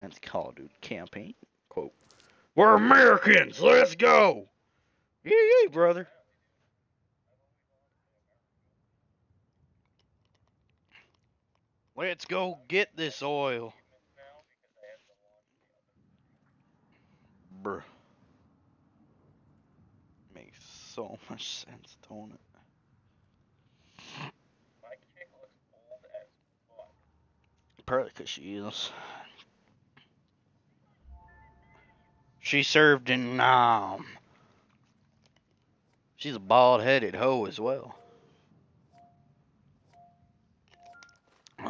That's Call of Duty campaign. Quote. We're Americans. Let's go. Yeah, yeah, brother. Let's go get this oil. Bruh. Makes so much sense, don't it? Probably because she is. She served in um. She's a bald-headed hoe as well.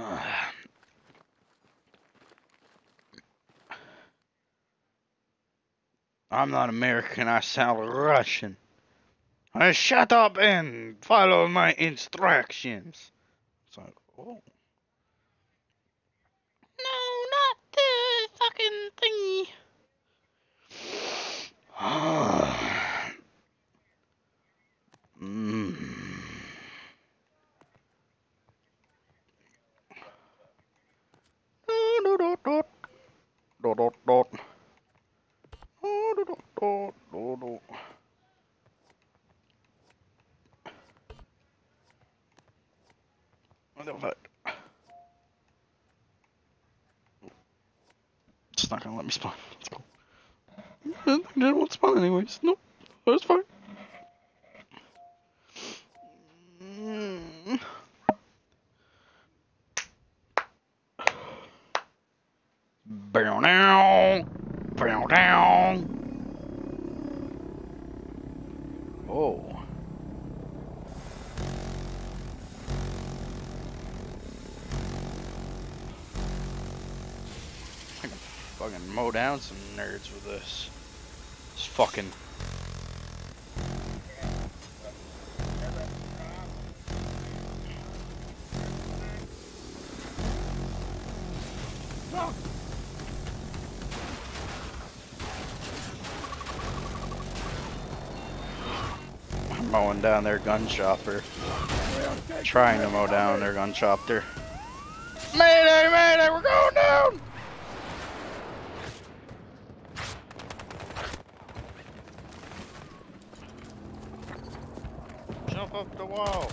I'm not American. I sound Russian. I shut up and follow my instructions. It's like, oh. No, not the fucking thingy. Mm. Dot? It's not gonna let me spawn. Let's go. I didn't spawn anyways. Nope. That's fine. Mm. Bow down. Bow down. Oh. Fucking mow down some nerds with this. It's fucking. Mowing down their gun chopper. Trying to mow down their gun shopper. Mayday, mayday, we're going down! Wall.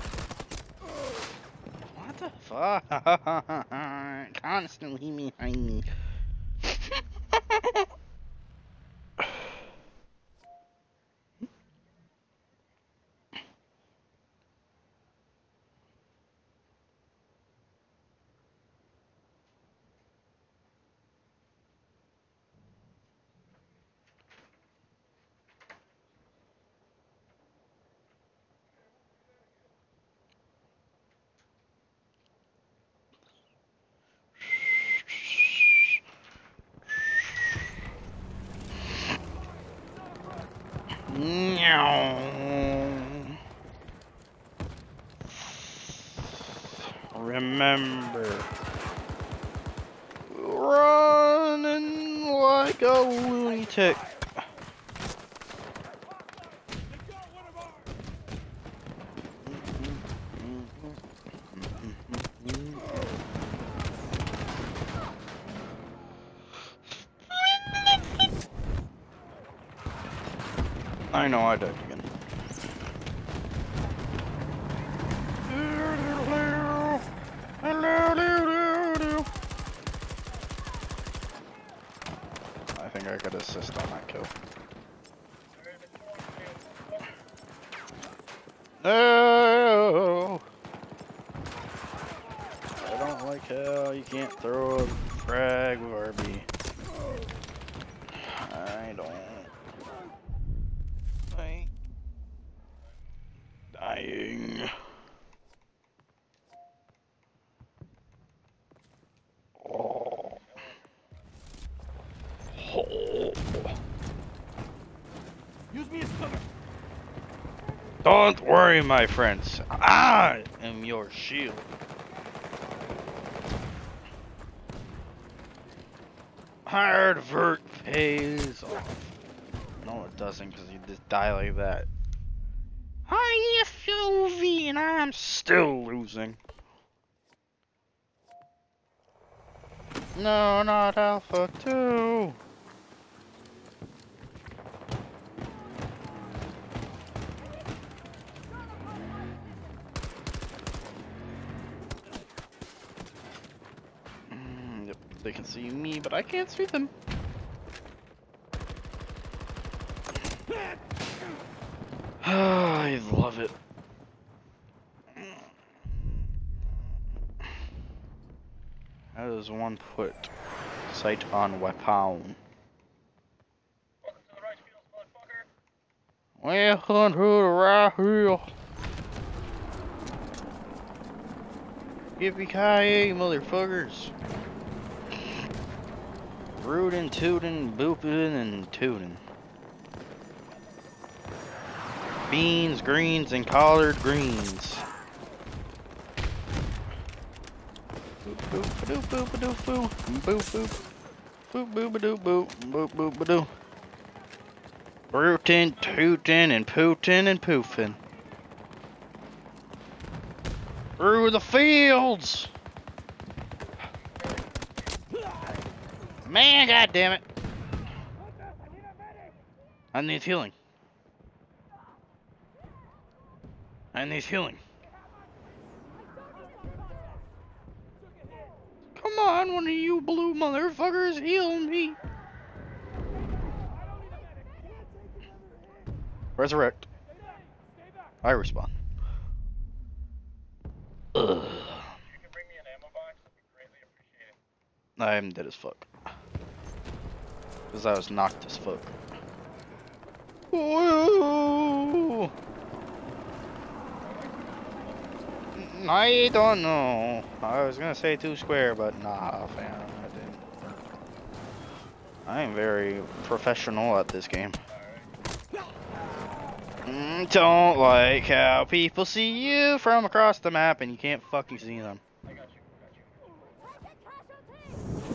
What the fuck? Constantly behind me. Remember, running like a lunatic. I know I died again. I think I could assist on that kill. No! I don't like how you can't throw a frag with RB. I don't. I dying. Oh. Oh. Use me as cover. Don't worry, my friends. I am your shield. Hard vert pays off. No, it doesn't, because you just die like that. Hi, FOV, and I'm still losing. No, not Alpha 2. I can't see them. I love it. How does one put sight on weapon? Welcome to the right here. Yippee-ki-yay, motherfuckers. Rootin', tootin', boopin', and tootin'. Beans, greens, and collard greens. Boop boop ba doo boop ba doo foo. Boop boop. Boop boop ba doo boop. Boop boop ba doo. Rootin', tootin', and pootin' and poofin'. Through the fields! Man, god damn it! I need healing. I need healing. Come on, one of you blue motherfuckers, heal me. Resurrect. I respawn. Ugh. I'm dead as fuck. Because I was knocked as fuck. Woo! I don't know. I was gonna say two square, but nah, fam. I didn't. I am very professional at this game. Mm, don't like how people see you from across the map and you can't fucking see them.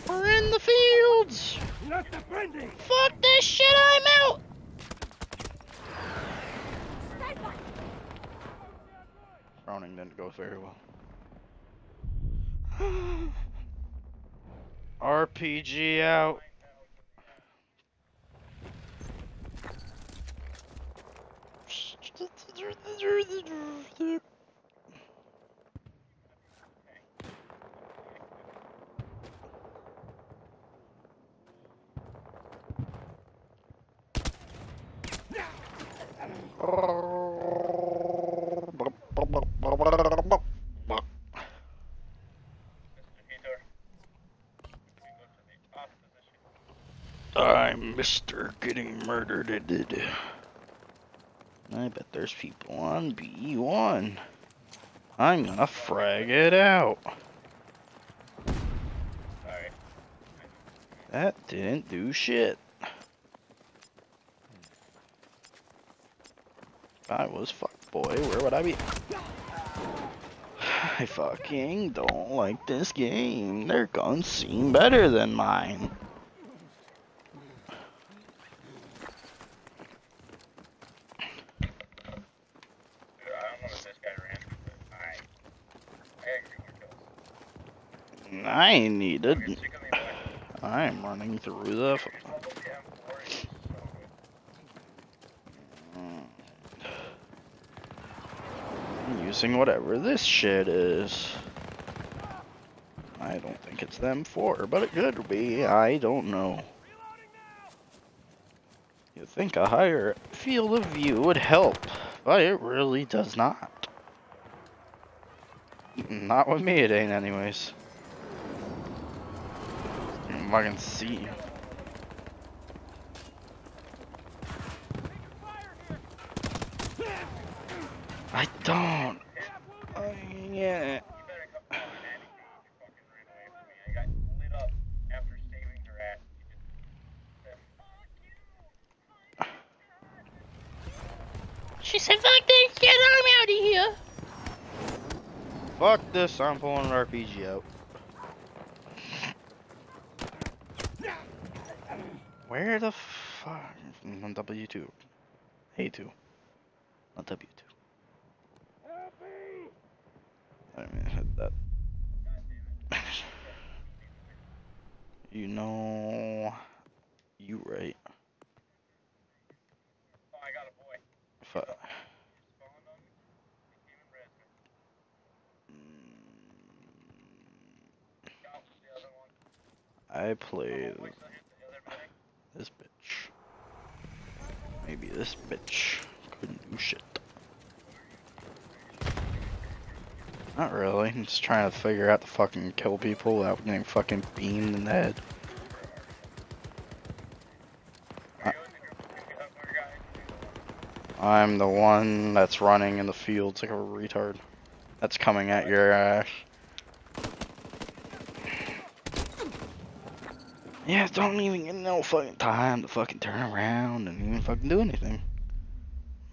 We're in the fields! Fuck this shit, I'm out! Ronin didn't go very well. RPG out. I'm Mr. Getting Murdered. I bet there's people on B1. I'm gonna frag it out. That didn't do shit. I was fuck boy, where would I be? I fucking don't like this game. Their guns seem better than mine. I needed. I'm running through the. Whatever this shit is. I don't think it's them four, but it could be. I don't know. You think a higher field of view would help, but it really does not. Not with me, it ain't, anyways. I can see. I don't. I yeah. She said, fuck this shit, I'm out of here. Fuck this, I'm pulling an RPG out. Where the fuck? On W2. A2. Not W2. I mean, hit that. You know, you right. Oh, I got a boy. If I, Spawned on me. He came and res me. Got the other one. I played Oh, wait, so here's the other medic. this bitch. Maybe this bitch couldn't do shit. Not really. I'm just trying to figure out to fucking kill people without getting fucking beamed in the head. I'm the one that's running in the fields like a retard. That's coming at your ass. Yeah, don't even get no fucking time to fucking turn around and even fucking do anything.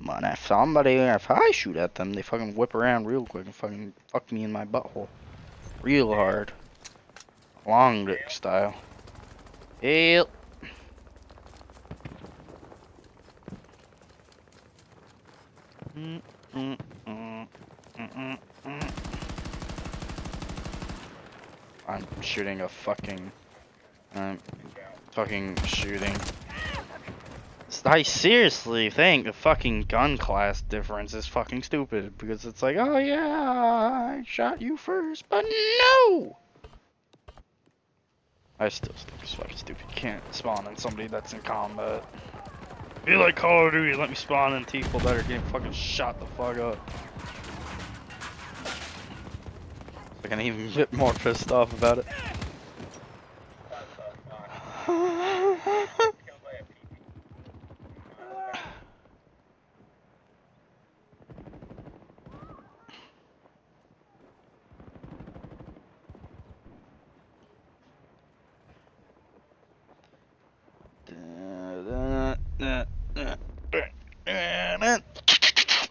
But if somebody, if I shoot at them, they fucking whip around real quick and fucking fuck me in my butthole. Real hard. Long dick style. Yep. I'm shooting a fucking. I'm fucking shooting. I seriously think the fucking gun class difference is fucking stupid because it's like, oh yeah, I shot you first, but no! I still think it's fucking stupid. You can't spawn on somebody that's in combat. Be like Call of Duty, let me spawn in people that are getting fucking shot the fuck up. I'm even get more pissed off about it. that's uh, not killed by a PP.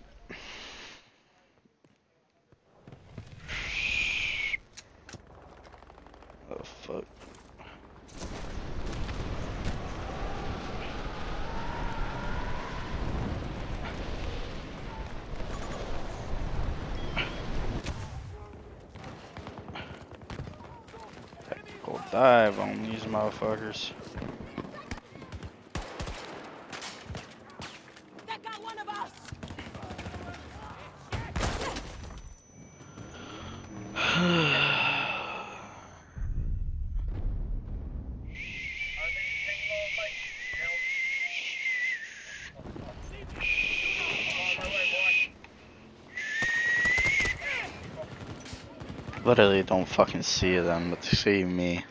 Oh fuck. Go dive on these motherfuckers. That got one of us! Are they single like On my way, boy. Literally don't fucking see them, but they see me.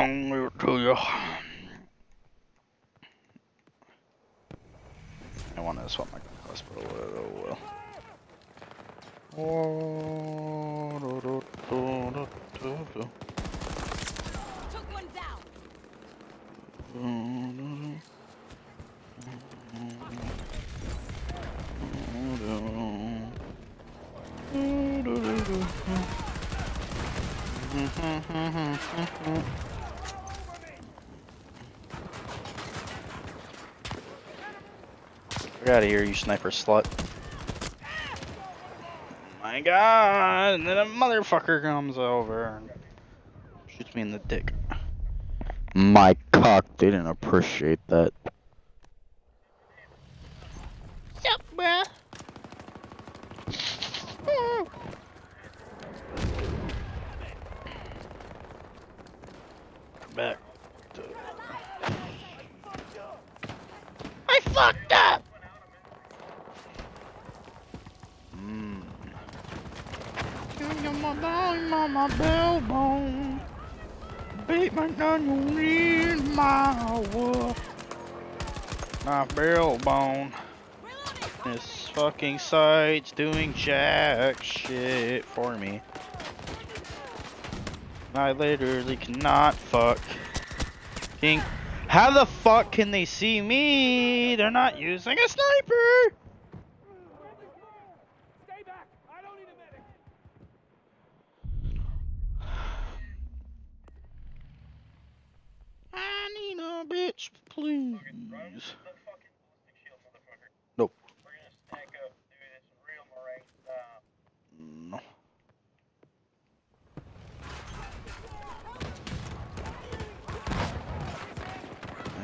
Ain't gonna you. I want to swap my but oh well. Oh, out of here, you sniper slut. My god, and then a motherfucker comes over and shoots me in the dick. My cock didn't appreciate that. Sup, bruh? Back to... I fucked up! Mmm. You're my bone, on my bell bone. Beat my on your knees, my wolf. My barrel bone. Fucking site's doing jack shit for me. I literally cannot fuck. King How the fuck can they see me? They're not using a sniper. Stay back! I don't need a medic! I need a bitch, please. Run the fucking ballistic shield, motherfucker. Nope. We're gonna stack up, dude. It's real Moraine style. No.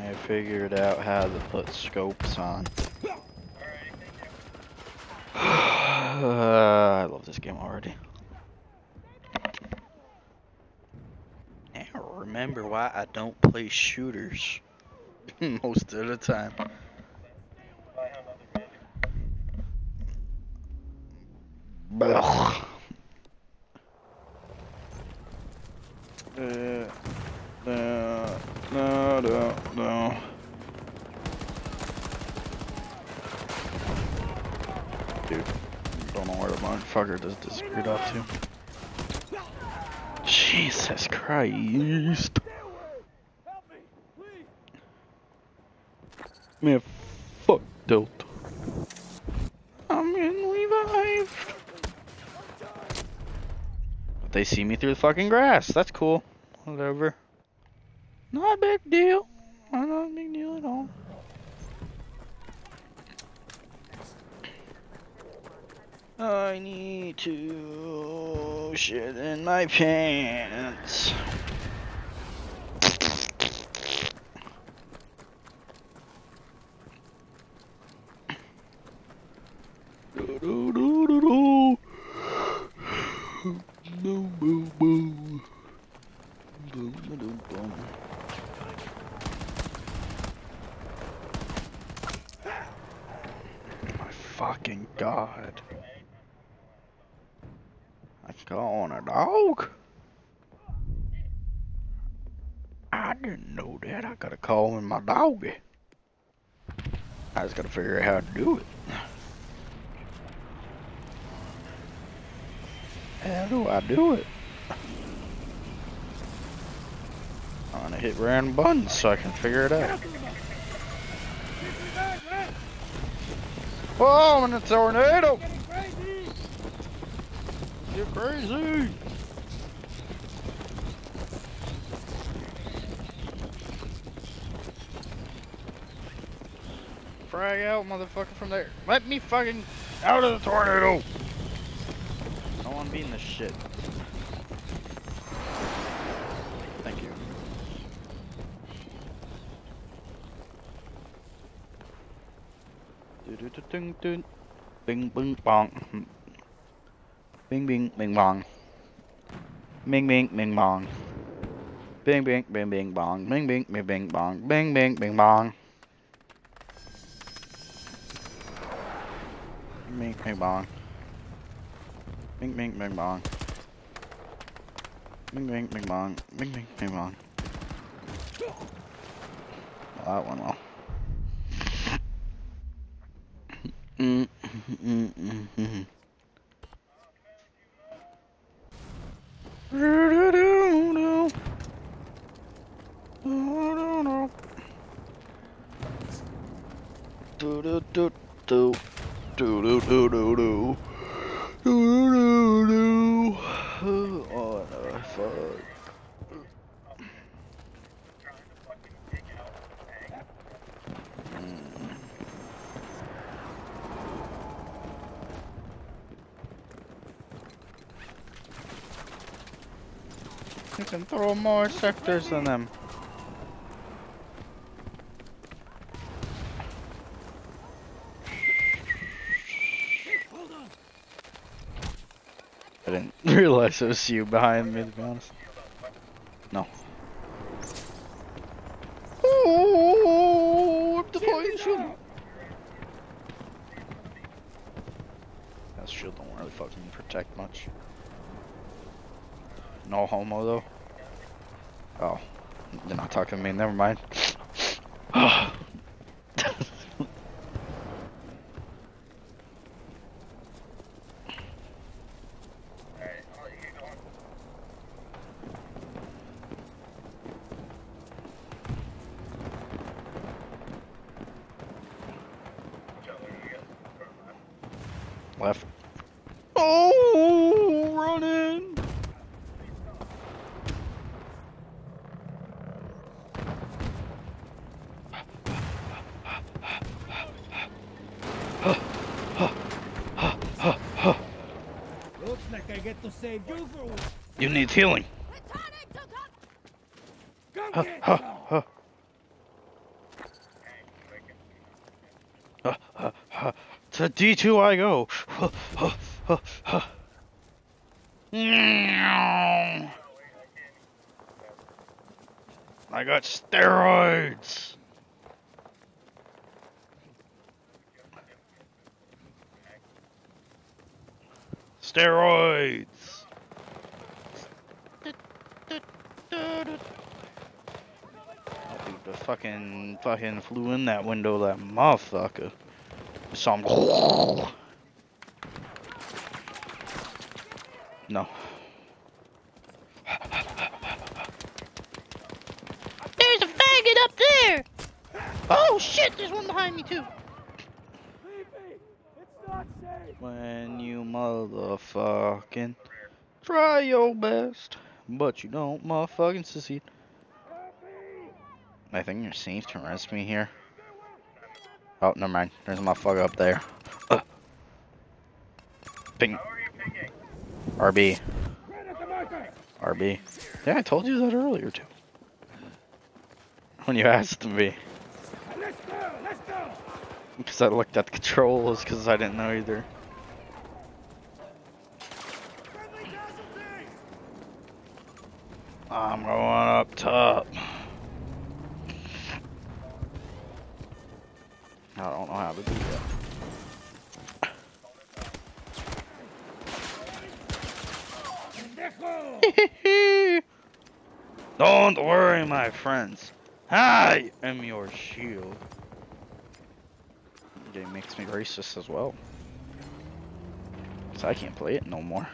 I figured out how to put scopes on. You. I love this game already. Now remember why I don't play shooters most of the time. Buy him another medic. Ugh. Uh, no, no, no, no. Dude, don't know where the motherfucker just disappeared off to. Jesus Christ. Man, fuck Delta. I'm getting revived. But they see me through the fucking grass. That's cool. Whatever. Not a big deal. Not a big deal at all. I need to shit in my pants. Do, do, do, do, do. Boom, boom, boom. Boom, boom, boom. My fucking god. I calling a dog? I didn't know that. I gotta call in my doggy. I just gotta figure out how to do it. How do I do it? I'm gonna hit random buttons so I can figure it out. Whoa, I'm in a tornado! You're crazy! Frag out, motherfucker, from there. Let me fucking out of the tornado! I don't want to in this shit. Thank you. Do-do-do-ding-ding. Bing bing bong. Bing bing bing bong. Bing bing bing bong. Bing bing bing bing bong. Bing bing bing bing bong. Bing bing bing bong. Bing bong. Bing bing bing bong. Bing bing bing bong. Bing bing bing bong. Well, that went well. Mm, mm, mm, mm. Do-do-do-do. Do-do-do. Do-do-do-do. Do-do-do-do-do. Do-do-do-do. Oh, no, fuck. Trying to fucking dig out the tank. Mm. You can throw more sectors on them. I didn't realize it was you behind me, to be honest. never mind. Left. Oh! You need healing. To D2 I go. I got steroids. Steroids. The fucking fucking flew in that window, that motherfucker. Saw him. No. There's a faggot up there! Oh shit, there's one behind me too. Leave me. It's not safe. When you motherfucking try your best, but you don't motherfucking succeed. I think you're safe to arrest me here. Oh, never mind. There's a motherfucker up there. Ping. RB. RB. Yeah, I told you that earlier too. When you asked me. Because I looked at the controls because I didn't know either. I'm going up top. Know how to do that. Don't worry, my friends. I am your shield. Game makes me racist as well. So I can't play it no more.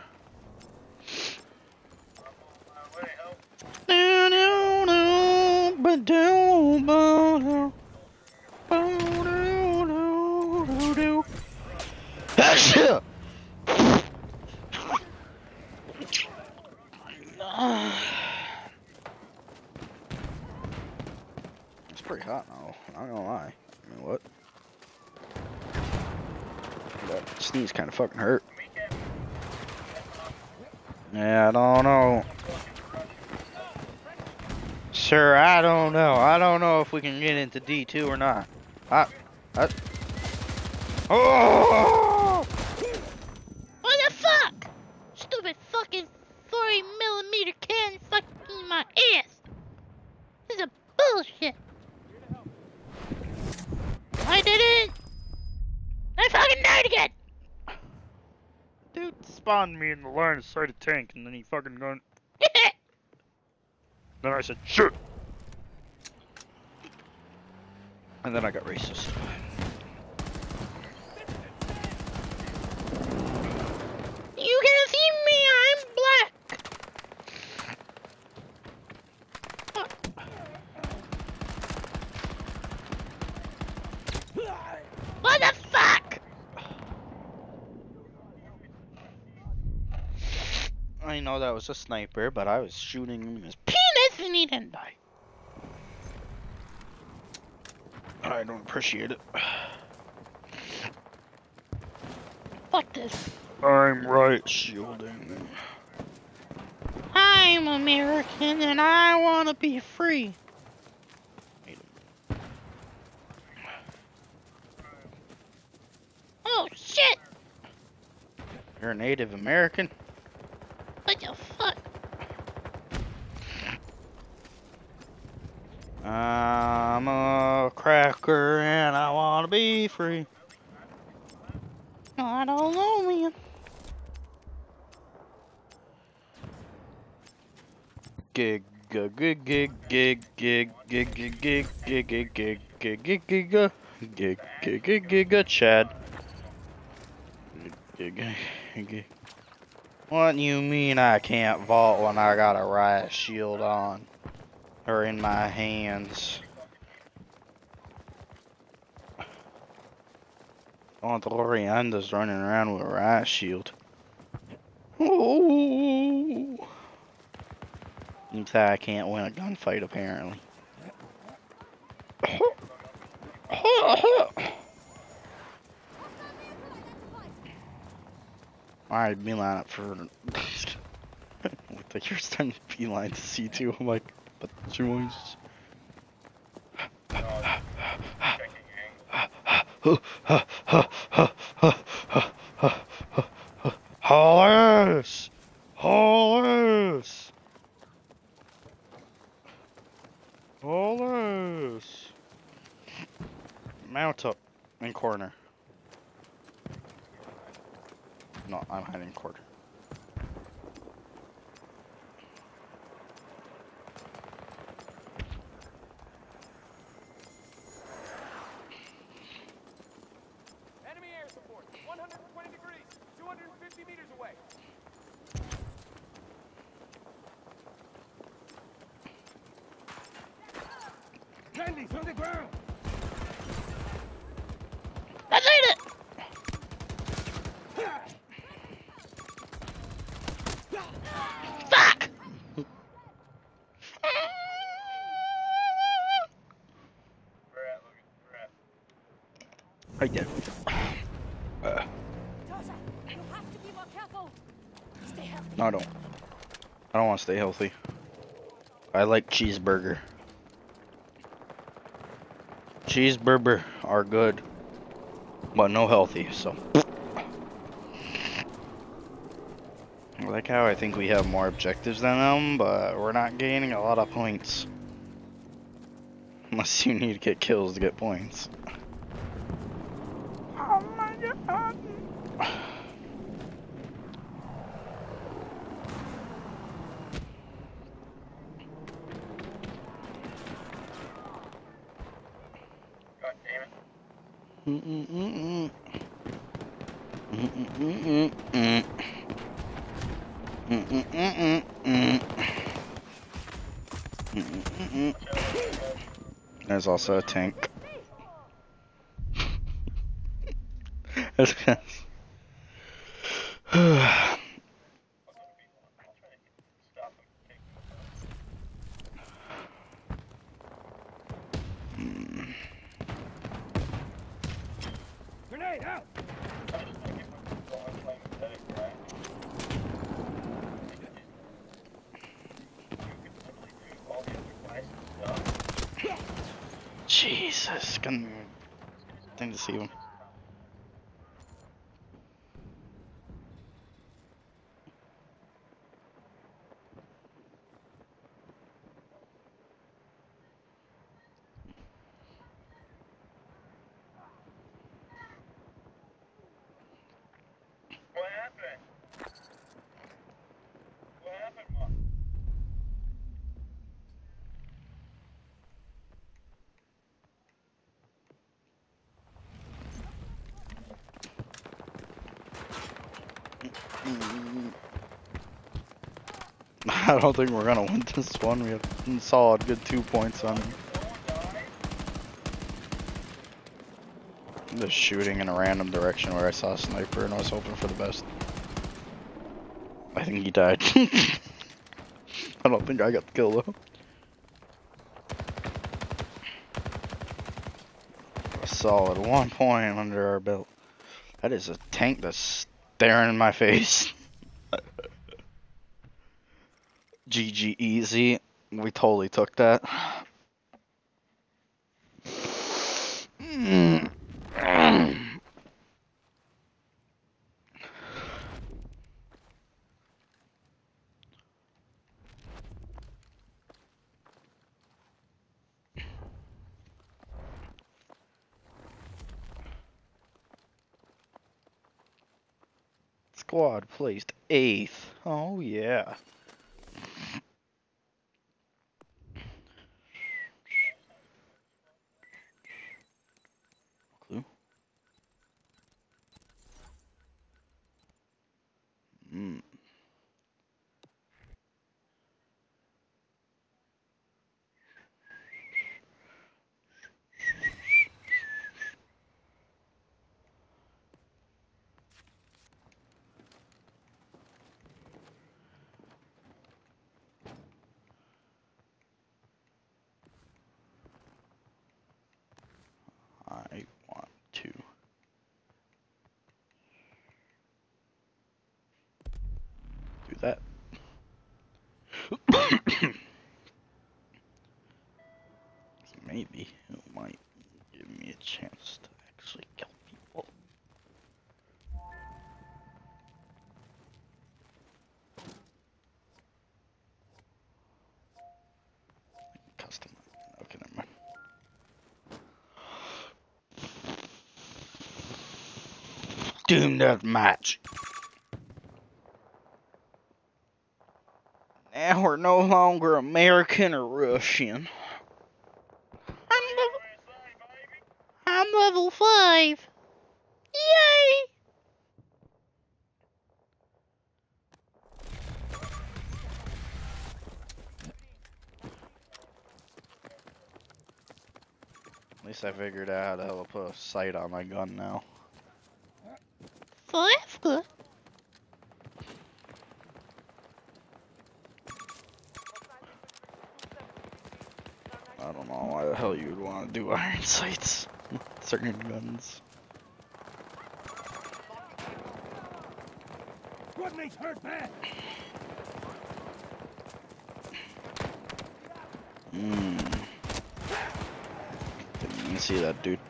It's pretty hot now, not gonna lie. I mean, what? That sneeze kind of fucking hurt. Yeah, I don't know. Sir, I don't know. I don't know if we can get into D2 or not. I, I, oh! What the fuck? Stupid fucking 40 millimeter cannon fucking in my ass. This is a bullshit. I didn't. I fucking died again. Dude spawned me in the line of sight of tank, and then he fucking gone. Then I said, shoot! And then I got racist. you can see me. I'm black. What the fuck? I know that was a sniper, but I was shooting him in his Penis and he didn't die. I don't appreciate it. Fuck this. I'm right shielding. I'm American and I want to be free. Oh shit! You're a Native American? gig gig gig gig gig giga gig gig giga Chad. Gig gig. What you mean I can't vault when I got a riot shield on or in my hands? Oh, the Lorianda's running around with a riot shield. Ooh. That's how I can't win a gunfight, apparently. Alright, beeline up for. Looks like you're starting to beeline to C2. I'm like, but you want No, checking angles. Mount up in corner. No, I'm hiding corner. Enemy air support, 120 degrees, 250 meters away. Landings on the ground! I did it! Fuck! We're at, look at, we're at. Right there. Uh, Tosa, you have to be more careful. Stay healthy. no, I don't. I don't want to stay healthy. I like cheeseburger. Cheeseburger are good, but no healthy, so. I like how I think we have more objectives than them, but we're not gaining a lot of points. Unless you need to get kills to get points. Oh my god. God damn it. Mm-mm-mm-mm. Mm-mm-mm-mm-mm. Mm-mm-mm-mm-mm. Mm-mm-mm-mm. There's also a tank. That's kind of- Stop him. Take Grenade out! I just want to get my going playing pathetic, right? You could simply do all the other quests stuff. Jesus, can thing to see him. What happened? What happened, Mom? I don't think we're gonna win this one. We have a solid good two points on him. Just shooting in a random direction where I saw a sniper and I was hoping for the best. I think he died. I don't think I got the kill though. A solid one point under our belt. That is a tank that's staring in my face. GG easy. We totally took that. Mm. Squad placed eighth. Oh yeah. Clue? Mm. do that. Maybe it might give me a chance to actually kill people. Custom. Okay, never mind. Doom that match. Now we're no longer American or Russian. I'm level, I'm level five. Yay! At least I figured out how to put a sight on my gun now. So that's good. I don't know why the hell you would want to do iron sights certain guns. What makes hurt bad? Mmm. Didn't even see that dude.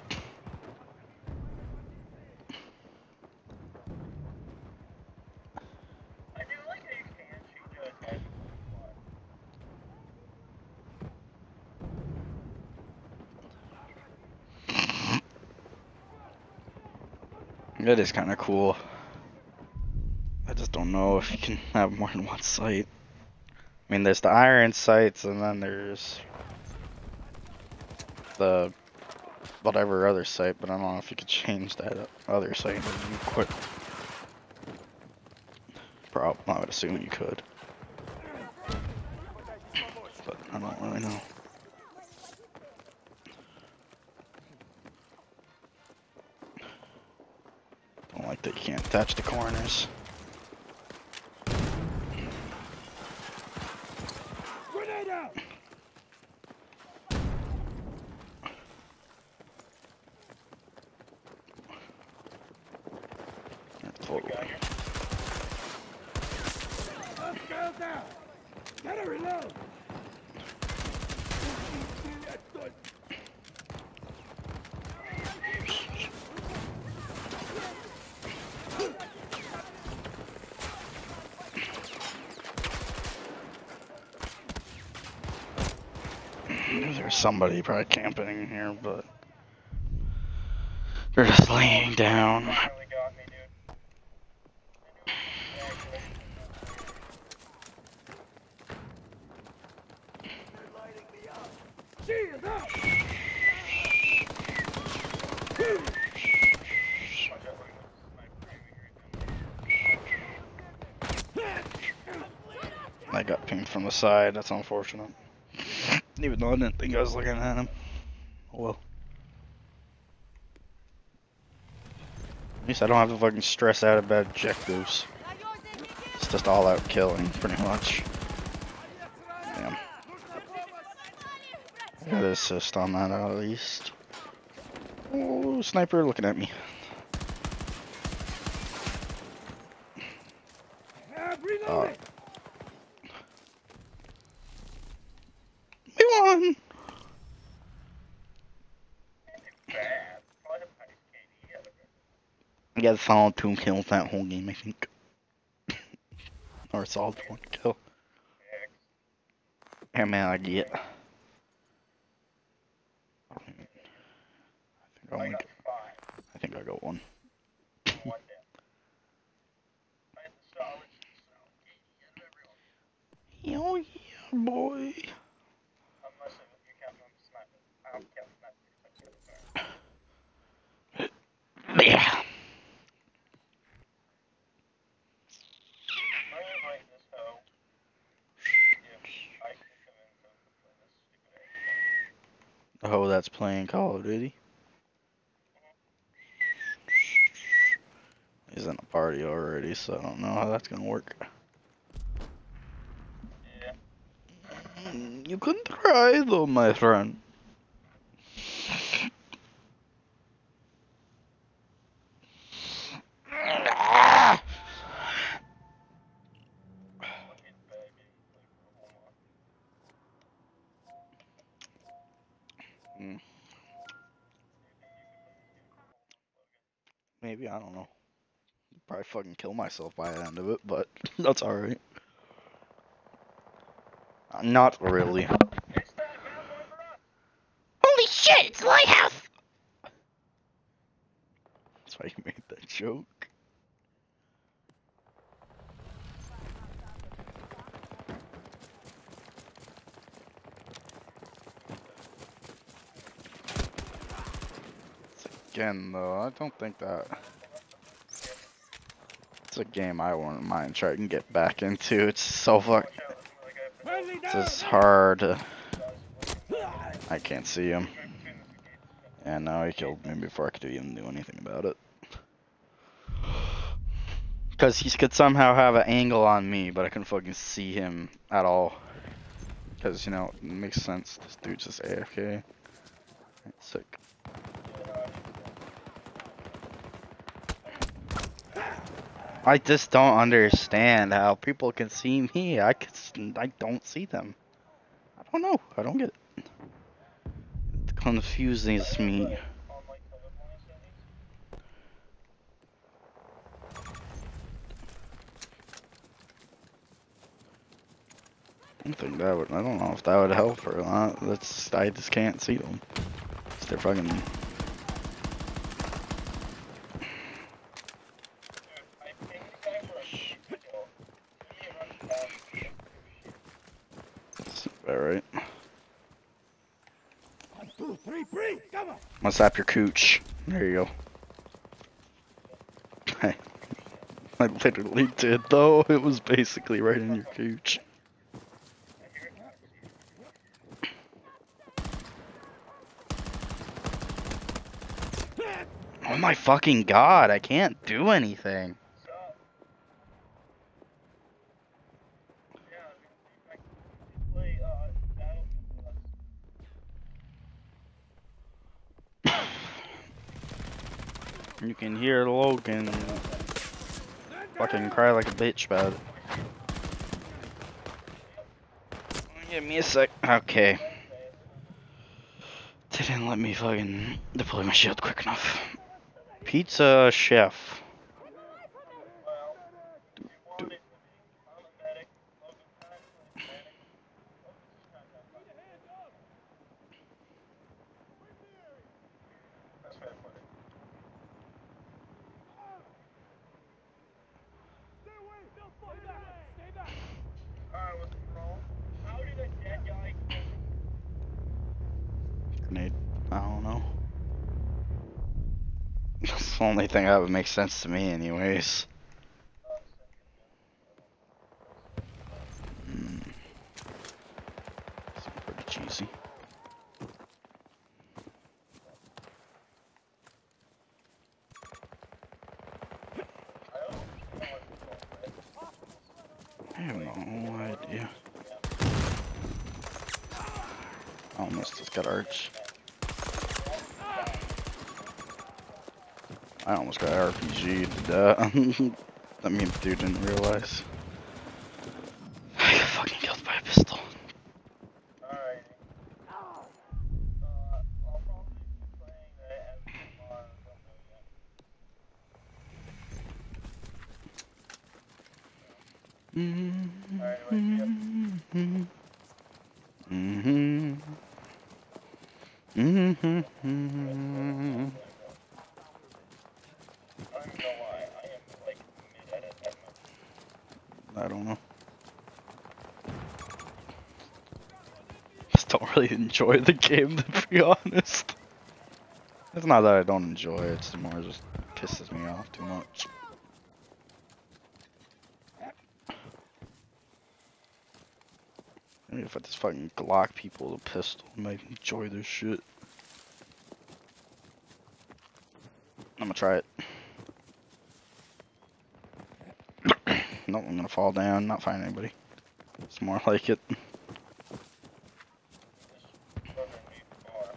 That is kind of cool. I just don't know if you can have more than one sight. I mean, there's the iron sights, and then there's the whatever other sight, but I don't know if you could change that other when you quit. Prob I would assume you could, but I don't really know. Don't like that you can't attach the corners. Grenade out! Totally. Hostile down! Gotta reload! There's somebody probably camping in here, but they're just laying down. I got pinged from the side. That's unfortunate. Even though I didn't think I was looking at him. Oh well. At least I don't have to fucking stress out about objectives. It's just all out killing, pretty much. Damn. Got assist on that at least. Oh, sniper looking at me. I'm reloading! We won! Bad. Probably the highest KD ever. I got solid two kills that whole game, I think. or solid one kill. How many I get? I think I, I only got get, five. I think I got one. One down. I had the solid, solid KD out of everyone. Oh yeah, boy. Unless it, you count them snipers. I don't count snipers. I can't sorry. Yeah. I don't like this hoe. If I can convince them to play this stupid ass. Oh, that's playing Call of Duty. He's in a party already, so I don't know how that's gonna work. Yeah. Mm, You can try though, my friend. Fucking kill myself by the end of it, but that's alright. Not really. It's that man going for us. Holy shit, it's Lighthouse! That's why you made that joke. Again, though, I don't think that. It's a game I wouldn't mind trying to get back into. It's so fuck. It's just hard. I can't see him. And now he killed me before I could even do anything about it. Because he could somehow have an angle on me, but I couldn't fucking see him at all. Because, you know, it makes sense. This dude's just AFK. I just don't understand how people can see me. I can, I don't see them. I don't know. I don't get it. It confuses me. I don't think that would. I don't know if that would help or not. That's. I just can't see them. They're fucking. Dude, I pinged the guy for a sheep kill. He runs down. That's alright. One, two, three, three. Let's your cooch. There you go. I literally did though. It was basically right in your cooch. Oh my fucking god! I can't do anything. So, yeah, I can play uh, Battlefield with us. You can hear Logan fucking cry like a bitch about it. Give me a sec. Okay. Didn't let me fucking deploy my shield quick enough. Pizza chef. Well, you want it to be I'm a medic, Logan's not a medic, Logan's just not that much. That's fair to put it. Stay away! Don't fall back! Stay back! Alright, what's wrong? How did a dead guy kill me? Grenade. I don't know. That's the only thing that would make sense to me, anyways. Mm. Seems pretty cheesy. I have no idea. Almost just got arch. I almost got RPG'd. Uh, I mean, dude didn't realize. I got fucking killed by a pistol. Alright. Uh, I'll probably be playing that as tomorrow, I don't know yet. Alright, anyway, see ya. Mm-hmm. Mm-hmm. I don't even know why. I am like mid edit at my I don't know. Just don't really enjoy the game, to be honest. It's not that I don't enjoy it, it's more just pisses me off too much. Maybe if I just fucking Glock people with a pistol, I might enjoy this shit. I'm gonna try it. nope, I'm gonna fall down, not find anybody. It's more like it. covering me before.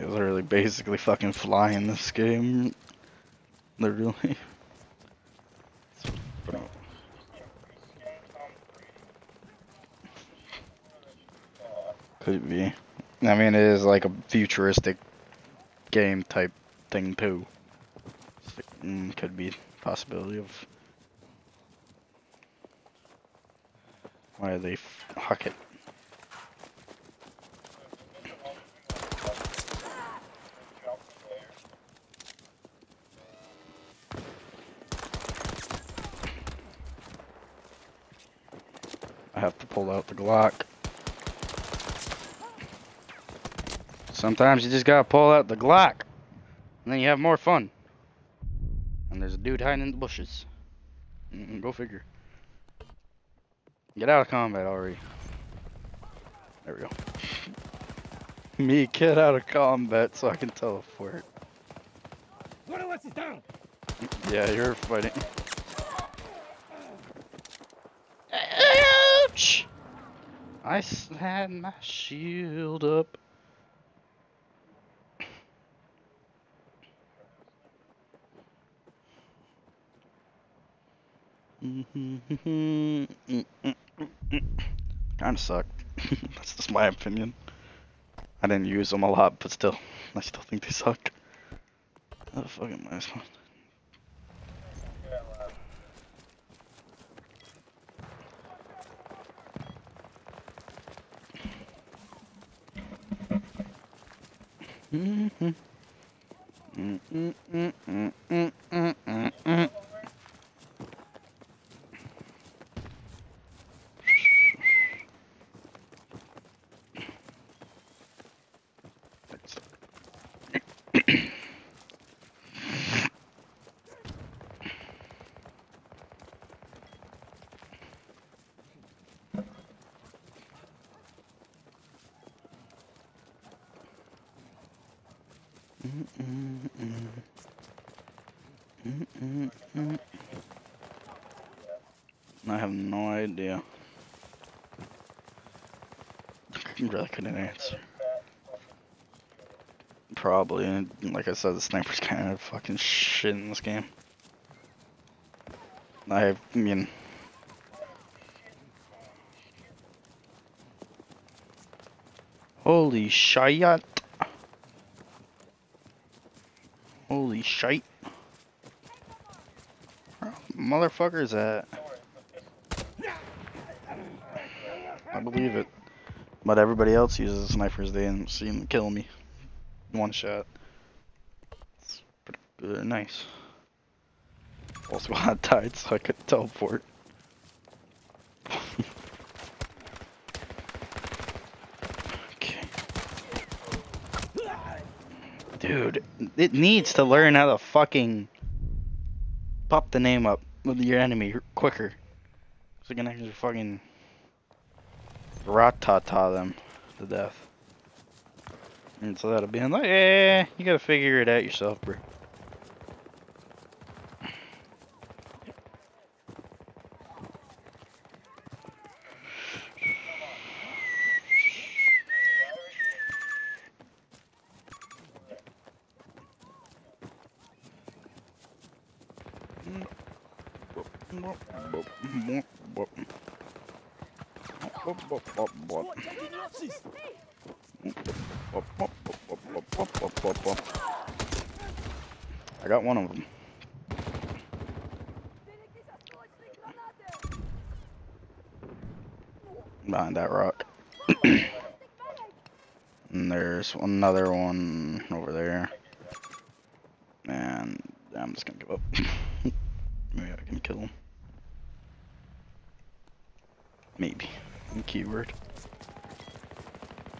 You literally basically fucking fly in this game. Literally. Could be. I mean, it is like a futuristic game type thing too. Mm, could be possibility of why they fuck it. Jump there. I have to pull out the Glock. Sometimes you just gotta pull out the Glock, and then you have more fun. And there's a dude hiding in the bushes. Mm, go figure. Get out of combat already. There we go. Me get out of combat so I can teleport. One of us is down. Yeah, you're fighting. Ouch! I had my shield up. Mm-hmm. Kinda sucked. That's just my opinion. I didn't use them a lot, but still, I still think they suck. Oh, fucking nice one. Get out loud. Mm-hmm. Mm-mm-mm-mm-mm-mm-mm. I have no idea. I really couldn't answer. Probably, and like I said, the sniper's kind of fucking shit in this game. I mean, holy shit! Holy shite! Motherfuckers at? I believe it. But everybody else uses snipers. They didn't seem to kill me. One shot. It's pretty. Nice. Also, I died, so I could teleport. okay. Dude, it needs to learn how to fucking pop the name up with your enemy quicker. So it can actually fucking ratata them to death. Instead of being like, eh, you gotta figure it out yourself, bro. I got one of them. Behind that rock. and there's another one over there. And I'm just gonna give up. Maybe I can kill him. Maybe. Keyword.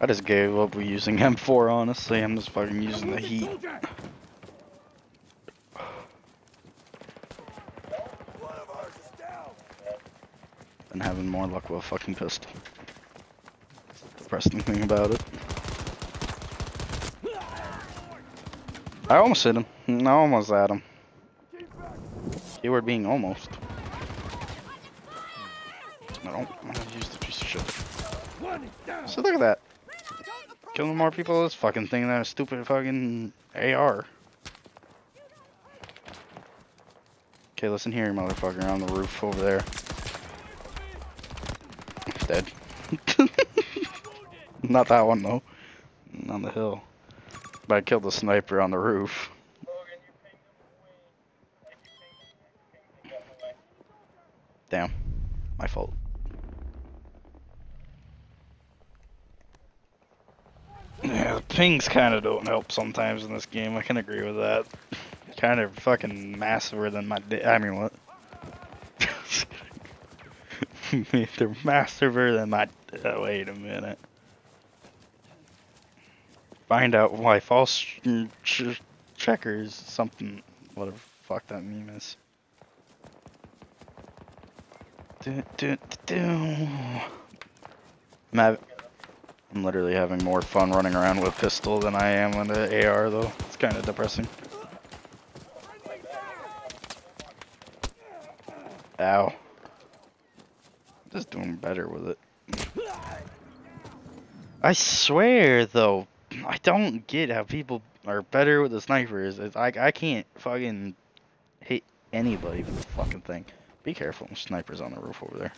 I just gave up using M4, honestly. I'm just fucking using the heat. Been having more luck with a fucking pistol. Depressing thing about it. I almost hit him. I almost had him. You were being almost. I don't want to use the piece of shit. So look at that. Killing more people this fucking thing than a stupid fucking AR. Okay, listen here, motherfucker, on the roof over there. Dead. Not that one though. On the hill. But I killed the sniper on the roof. Damn. My fault. Yeah, the pings kind of don't help sometimes in this game. I can agree with that. kind of fucking massiver than my I mean, what? They're massiver than my... Uh, wait a minute. Find out why false ch- ch- checkers something. Whatever the fuck that meme is. Du, du, du. I'm, I'm literally having more fun running around with pistol than I am with the AR though. It's kind of depressing. Ow. I'm Just doing better with it. I swear though, I don't get how people are better with the snipers. It's like I can't fucking hit anybody with the fucking thing. Be careful, snipers on the roof over there.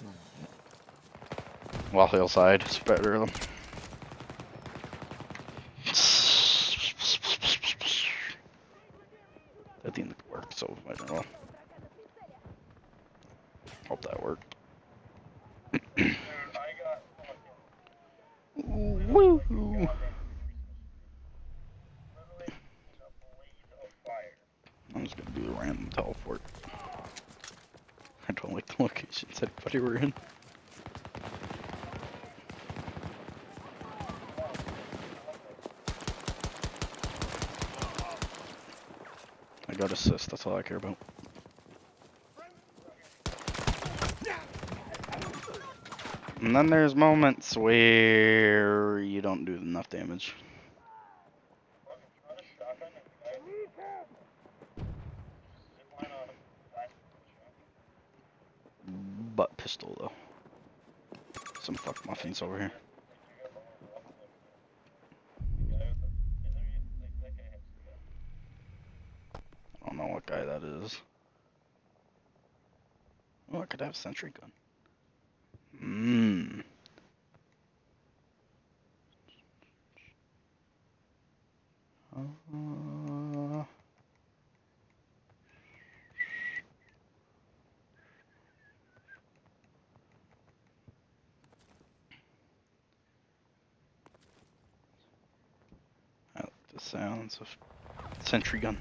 Wall hillside, it's better them. That didn't work, so I don't know. Hope that worked. Dude, I got fucking Woo! literally a blaze of fire. I'm just gonna do a random teleport. I don't like the everybody were in. I got assist, that's all I care about. And then there's moments where you don't do enough damage. The gun. I don't know what guy that is. Oh, I could have sentry gun. Mmm. Uh, I like the of sentry gun.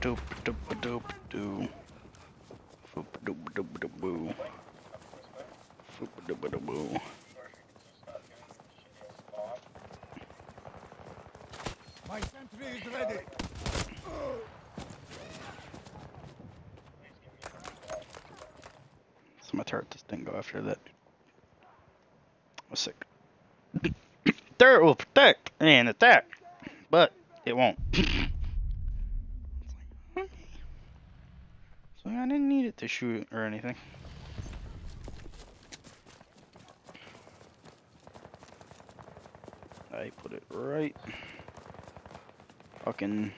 Doop doop doop doo. Foop doop doop doop boo. Foop doop doop boo. Or if you could just stop getting shitty ass spawn. My sentry is ready. Please give me a shot. So my turret just didn't go after that. I was sick. Turret will protect and attack, but it won't. Okay. Hmm. So I didn't need it to shoot or anything. I put it right. Fucking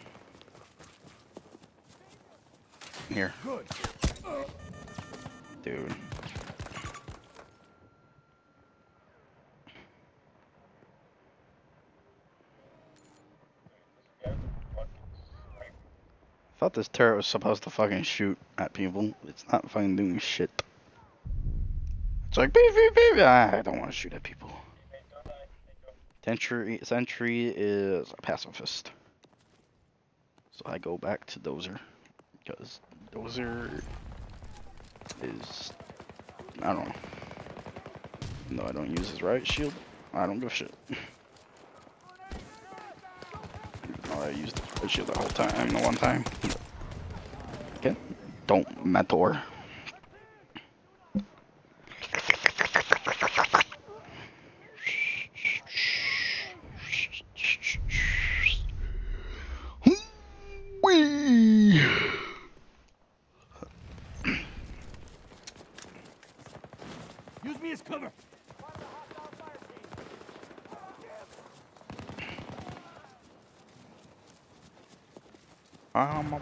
here, dude. This guy's a fucking sniper. I thought this turret was supposed to fucking shoot at people. It's not fucking doing shit. It's like beep beep beep. I don't want to shoot at people. Sentry Sentry is a pacifist. So I go back to Dozer because Dozer is I don't know. Though I don't use his right shield, I don't give a shit. I used the right shield the whole time, the one time. Don't mentor.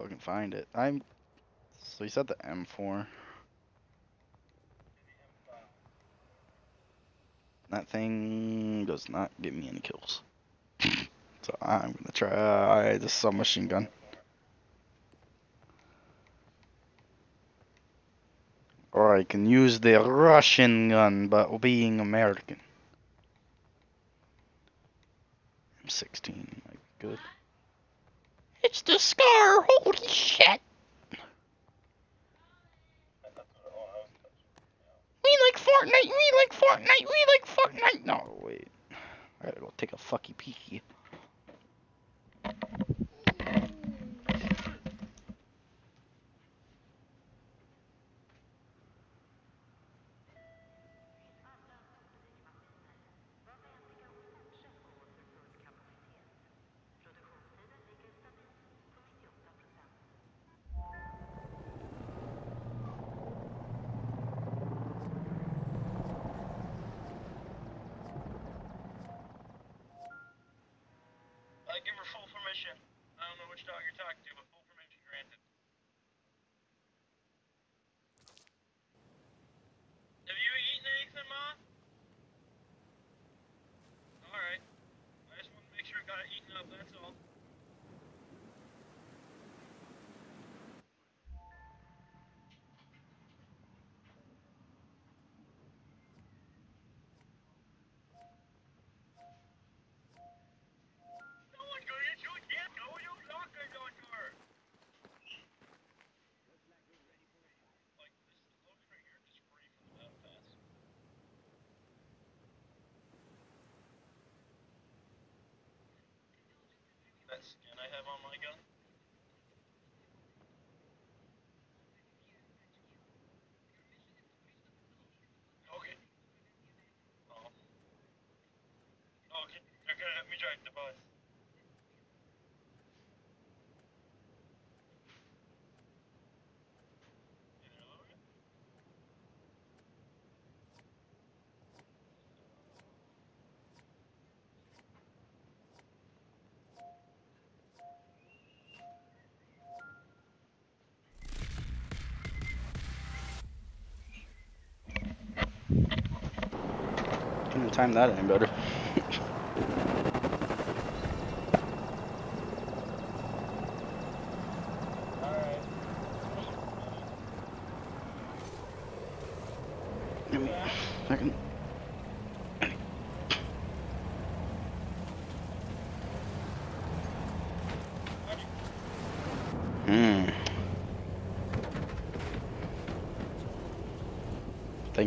fucking find it. I'm. So you said the M4. That thing does not give me any kills. so I'm gonna try the submachine gun. Or I can use the Russian gun, but being American. M16 might be good. The scar! Holy shit! We like Fortnite! We like Fortnite! We like Fortnite! No, wait. I gotta go take a fucky peeky. I give her full permission. I don't know which dog you're talking to, but full permission granted. Have you eaten anything, Ma? Alright. I just want to make sure it got it eaten up, that's all. No one's gonna get you, can't go, you not gonna go to her. Like, this loading right here is free from the battle pass. That skin I have on my gun? Okay. Oh. Okay, you're gonna let me drive the bus. Time that any better.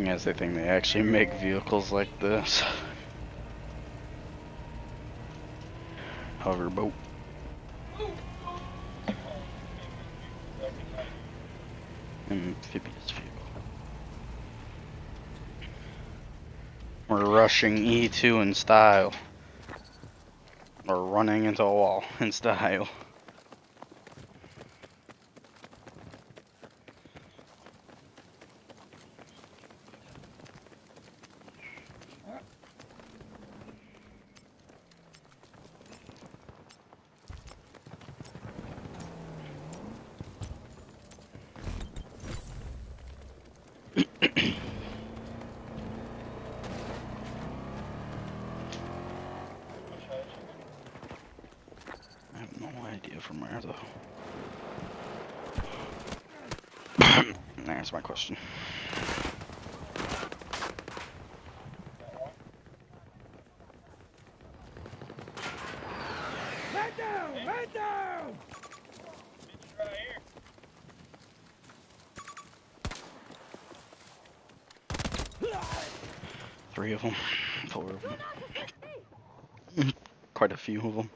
Thing is, I think they actually make vehicles like this. Hoverboat. Amphibious vehicle. We're rushing E2 in style. We're running into a wall in style. I have no idea from where though. There's my question. Man down! Man down! Bitch, right here. Three of them. Four of them. Quite a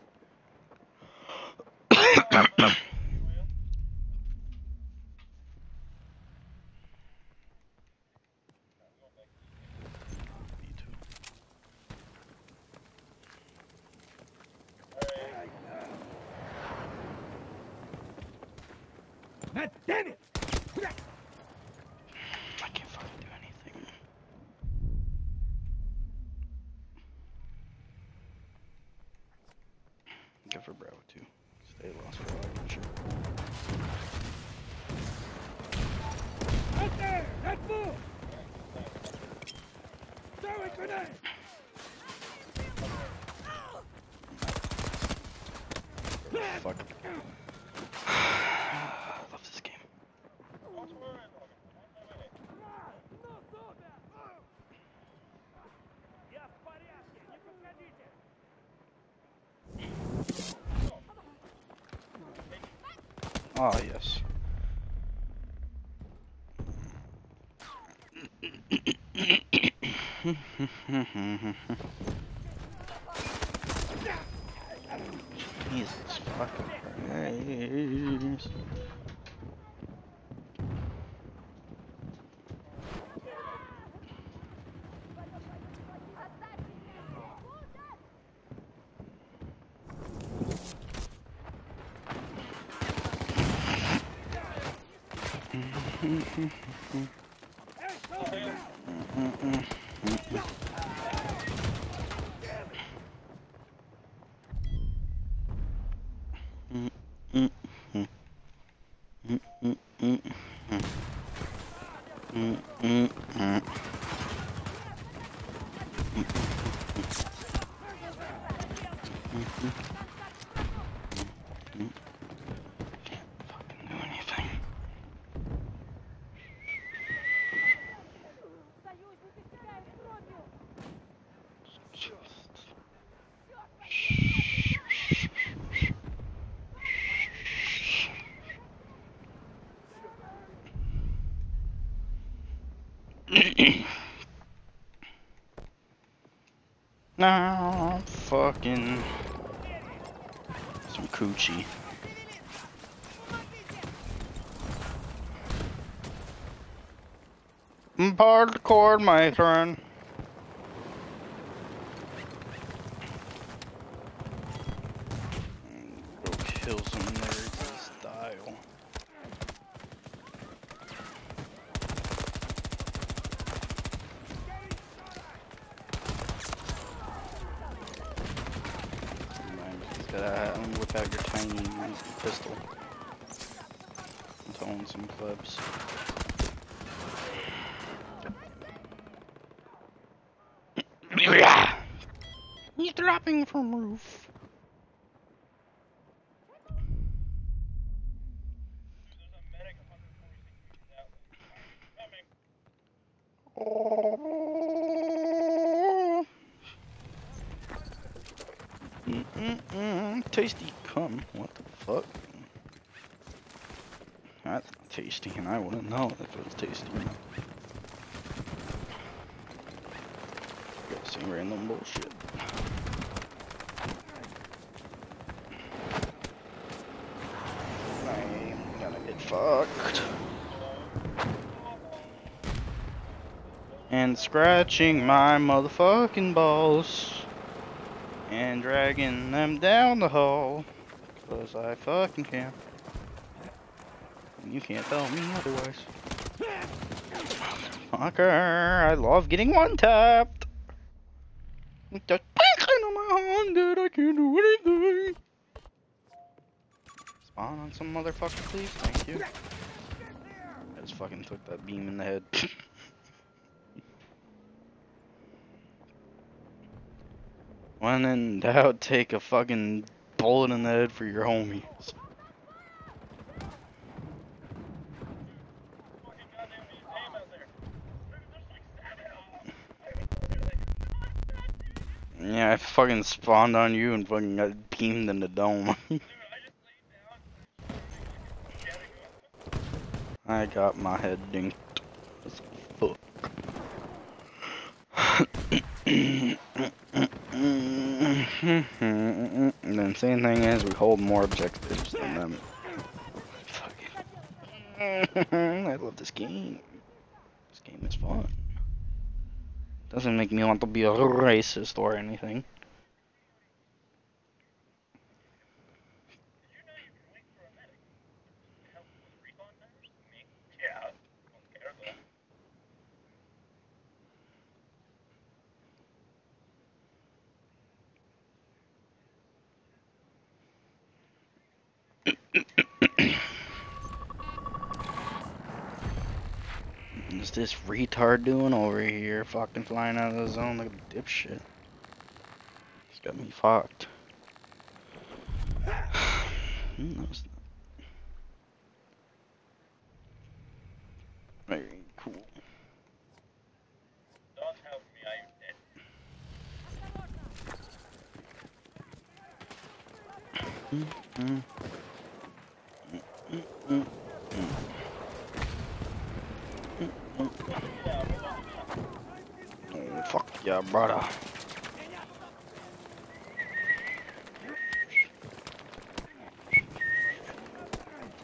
Ah, yes. Jesus fucking Christ. No, fucking some coochie. I'm cord, my friend. Go kill some nerds in style. Mind, Just gotta um, whip out your tiny pistol. And tone some clubs. He's dropping from roof. There's a medic 146 meters out. Coming. Mm-mm-mm. Tasty cum. What the fuck? That's not tasty, and I wouldn't know if it was tasty or not. Random bullshit. I'm gonna get fucked. And scratching my motherfucking balls. And dragging them down the hole. Cause I fucking can. You can't tell me otherwise. Fucker, I love getting one tapped. With the on my hand that I can't do anything. Spawn on some motherfucker, please. Thank you. I just fucking took that beam in the head. when in doubt, take a fucking bullet in the head for your homies. Fucking goddamn these tame out there. There's there's like seven of them. Yeah, I fucking spawned on you and fucking got beamed in the dome. I got my head dinked and the insane thing is, we hold more objectives than them. I love this game. This game is fun. Doesn't make me want to be a racist or anything. Did you know you can wait for a medic to help with refund numbers? Me? Yeah. Don't care though. What's retard doing over here? Fucking flying out of the zone like a dipshit. He's got me fucked. Hmm, that was very cool. Don't help me, I'm dead. Mm, mm. Mm, mm, mm. Mm, mm. Oh, brother.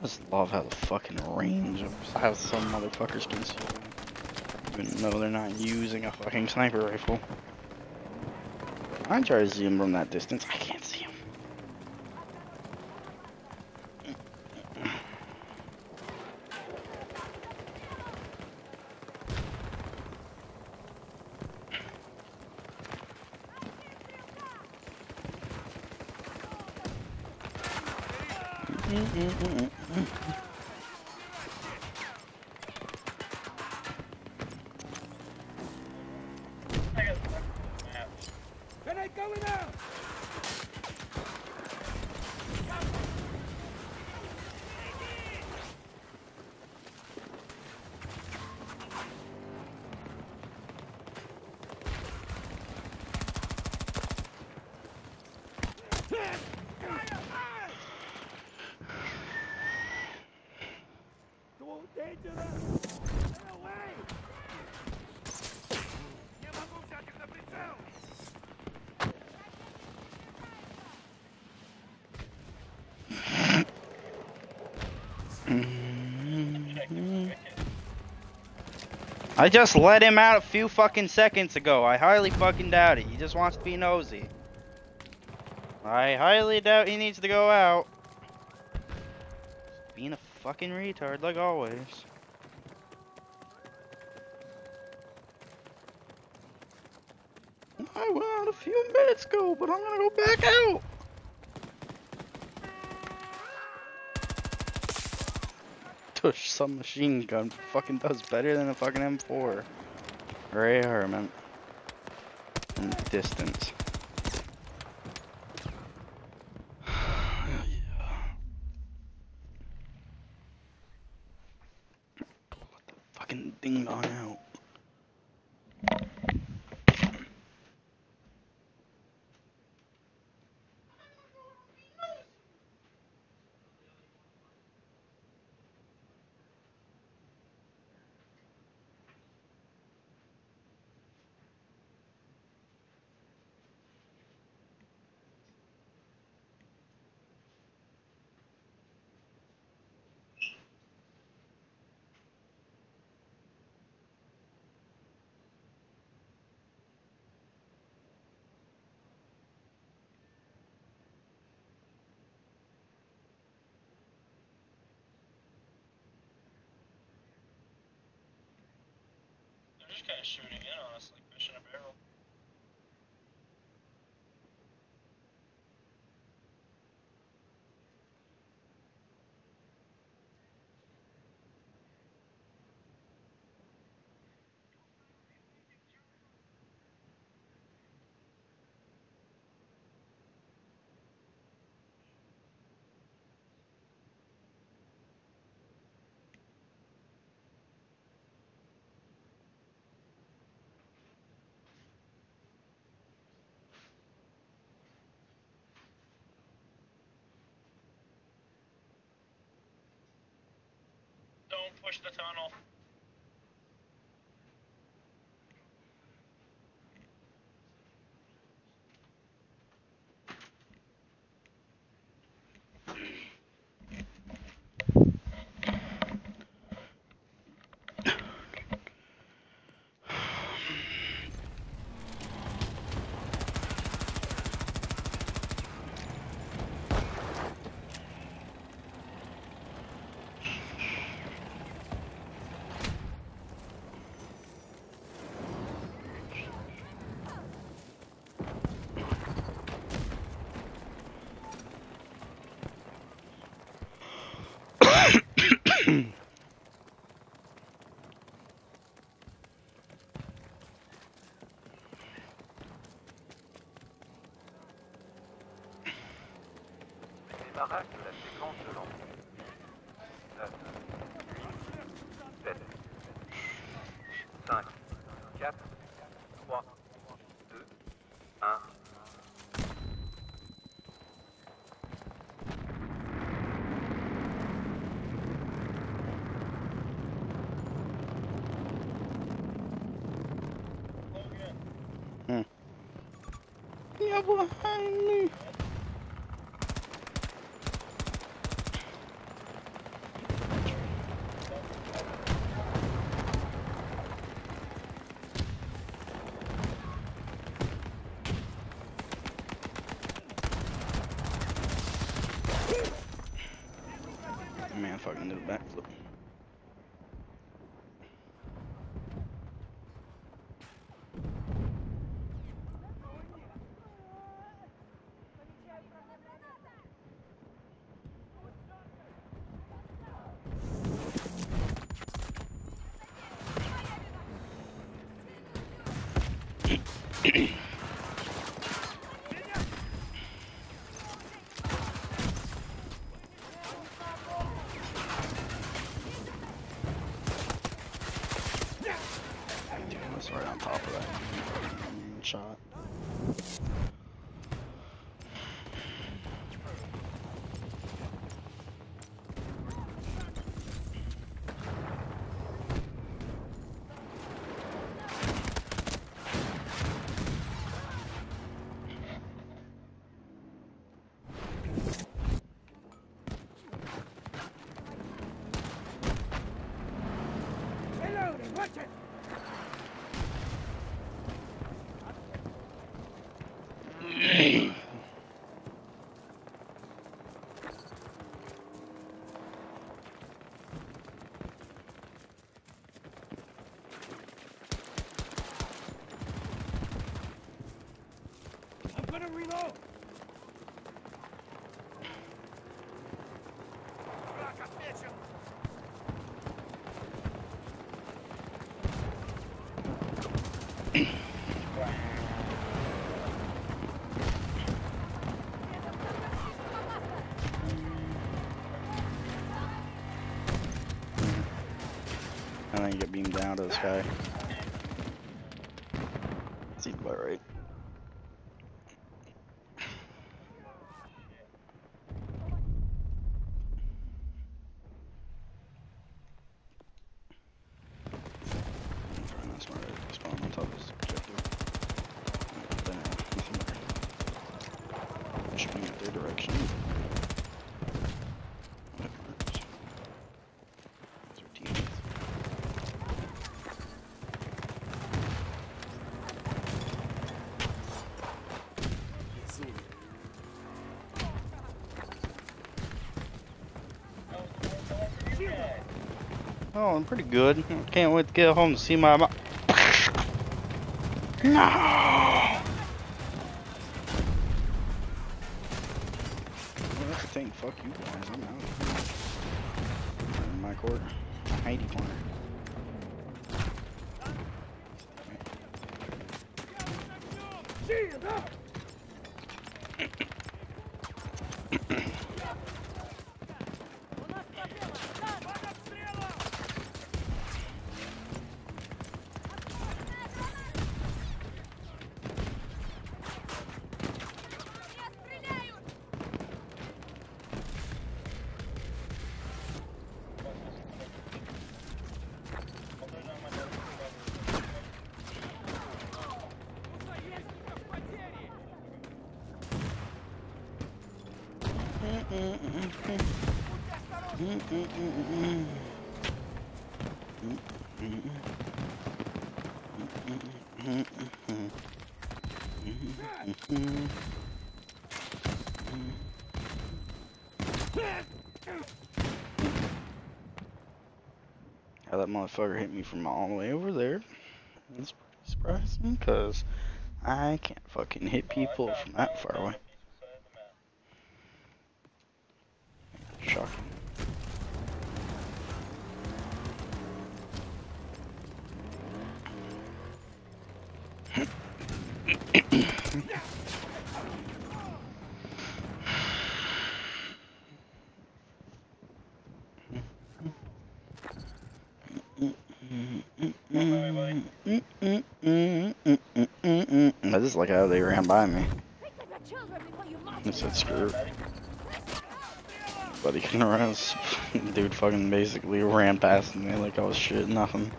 Just love how the fucking range of how some motherfuckers can see even though they're not using a fucking sniper rifle. I try to zoom from that distance. I can't Mm-hmm. I just let him out a few fucking seconds ago. I highly fucking doubt it. He just wants to be nosy. I highly doubt he needs to go out. Being a fucking retard like always. I went out a few minutes ago, but I'm gonna go back out. Tush, some machine gun fucking does better than a fucking M4. Ray. In the distance. Kind of shooting in like fish in a barrel. Push the tunnel. La séquence de lancement. 9, 8, 7, 5, 4, 3, 2, 1. Yeah, behind me. Mm-hmm. beamed down to the sky. Seems about right. Trying to smart it, spawn on top of this objective. Then, uh, nothing better. Shooting at their direction. That works. Those are teammates. Oh, I'm pretty good. Can't wait to get home to see my No! Well, that's the thing. Fuck you guys. I'm out. In my court. Heidi corner. Shield! How that motherfucker hit me from all the way over there. That's pretty surprising, because I can't fucking hit people from that far away. By me. Think of your children before you march I said screw it. But he couldn't run. Dude fucking basically ran past me like I was shit nothing.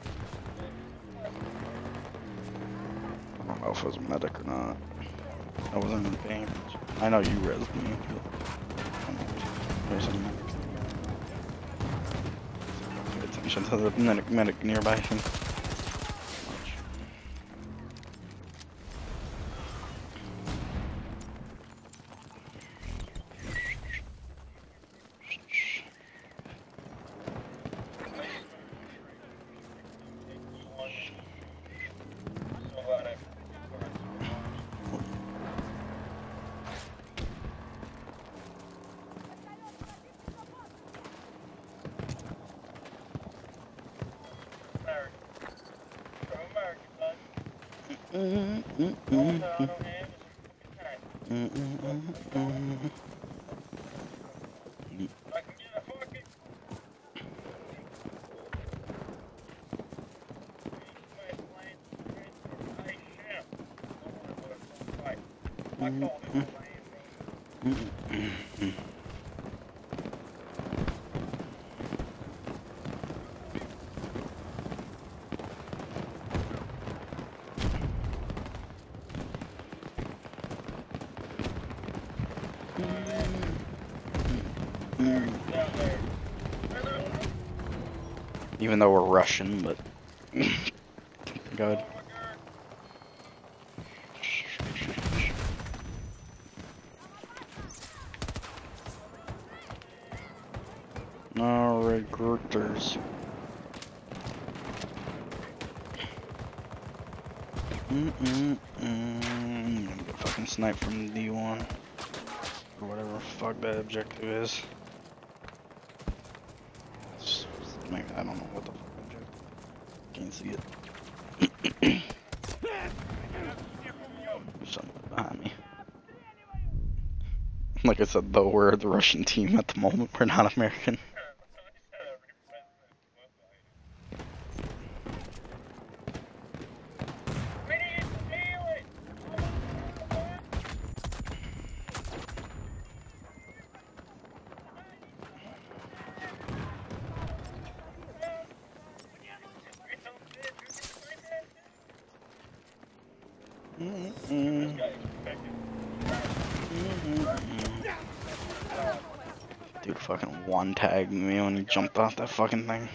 I don't know if I was a medic or not. I wasn't in pain. I know you rezzed me. but I don't know if I was a medic. Pay attention to the medic, medic nearby him. So glad I. American. From America, son. Mm, mm, No, mm, no, I mm, don't have this fucking time. mm, mm, mm, mm. I can get a fucking. I call it a land Mm. down there. Even though we're Russian, but good. No recruiters. Mm-mm-mm. Fucking sniped from D1. Or whatever fuck that objective is. I don't know what the fuck objective. Can't see it. Something behind me. Like I said, though, we're the Russian team at the moment. We're not American. Mm-mm. Dude fucking one tagged me off that fucking thing.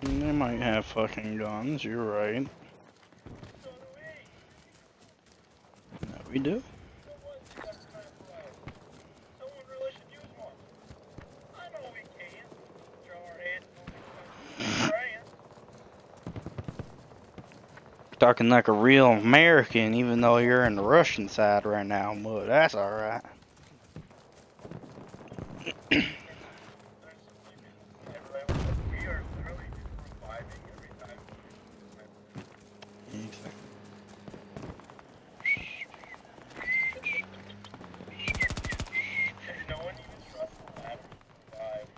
They might have fucking guns, you're right. We do. Talking like a real American, even though you're in the Russian side right now, but that's alright. We are literally just reviving every time. No one even trusts the ladder to survive.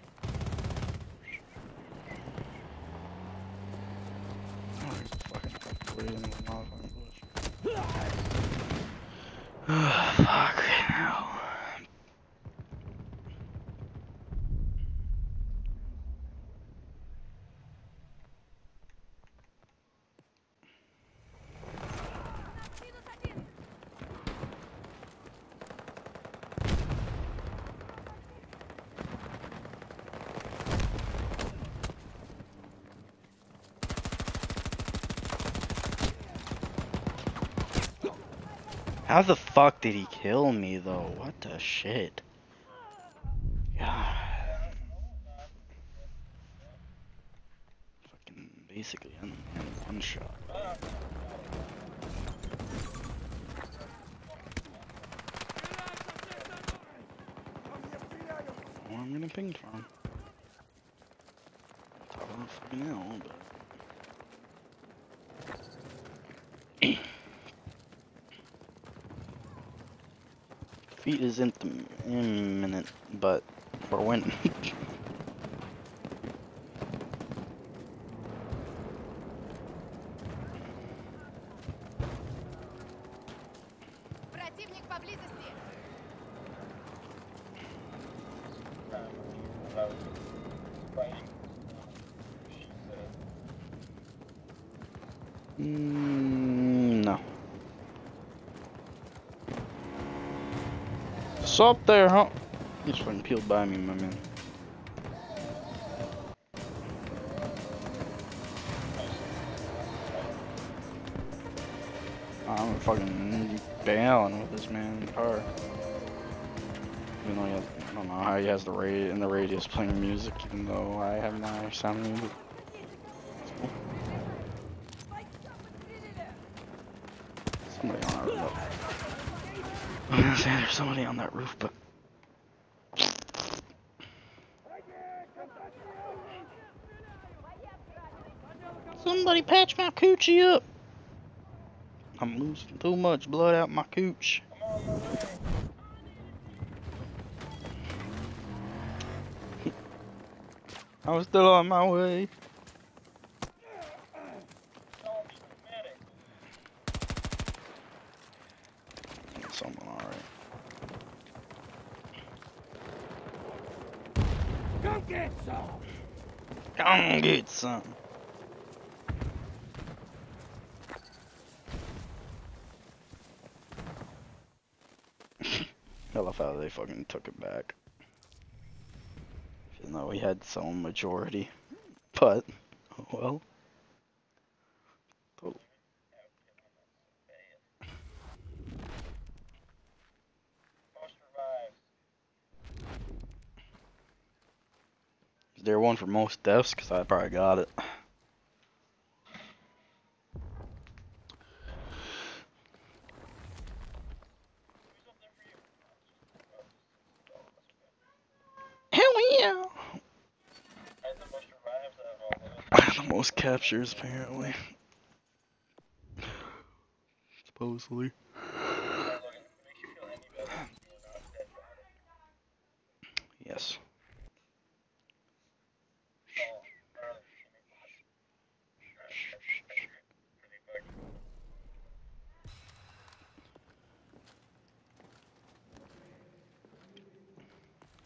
Oh, he's fucking way in the motherfucking bush. Fuck now. How the fuck did he kill me though? What the shit? God. Fucking basically in, one shot. Well, I'm gonna ping from. Top of the fucking hill, but. Defeat is in imminent, but we're winning. Up there, huh? Just fucking peeled by me, my man. I'm fucking bailing with this man in the car. Even though he has, I don't know how he has the radio and the radio's playing music, even though I have my sound muted. It's cool. Somebody on that roof. I was gonna say there's somebody on that roof, but somebody patch my coochie up. I'm losing too much blood out my cooch. I was still on my way. Someone alright. Come get some! Come get some. I love how they fucking took it back. Even though we had some majority. But, oh well. Totally. Is there one for most deaths? Because I probably got it. Hell yeah! the most captures, apparently. Supposedly. Yes.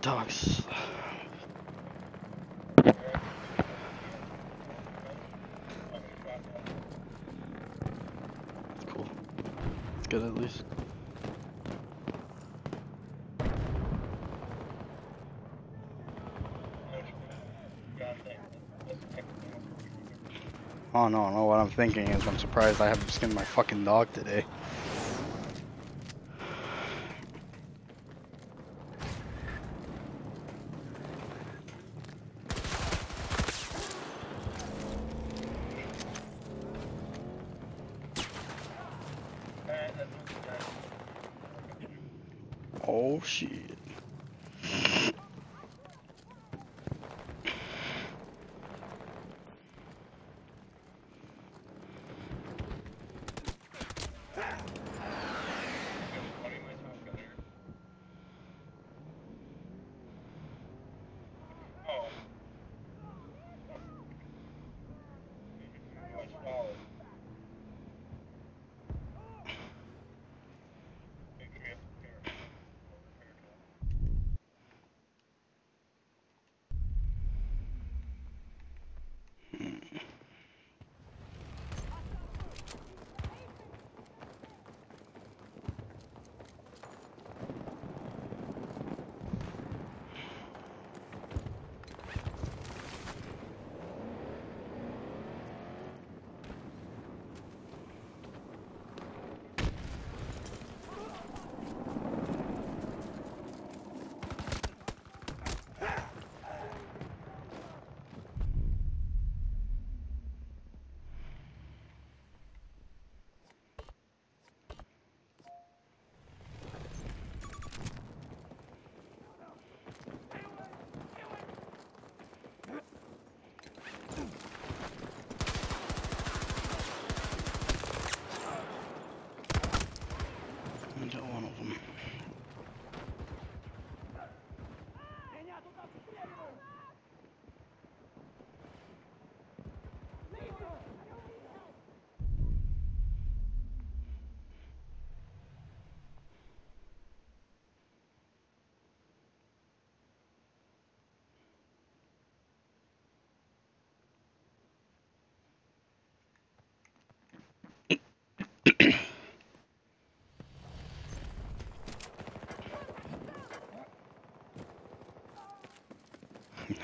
dogs. Cool. It's good at least. Oh no, no, what I'm thinking is I'm surprised I haven't skinned my fucking dog today.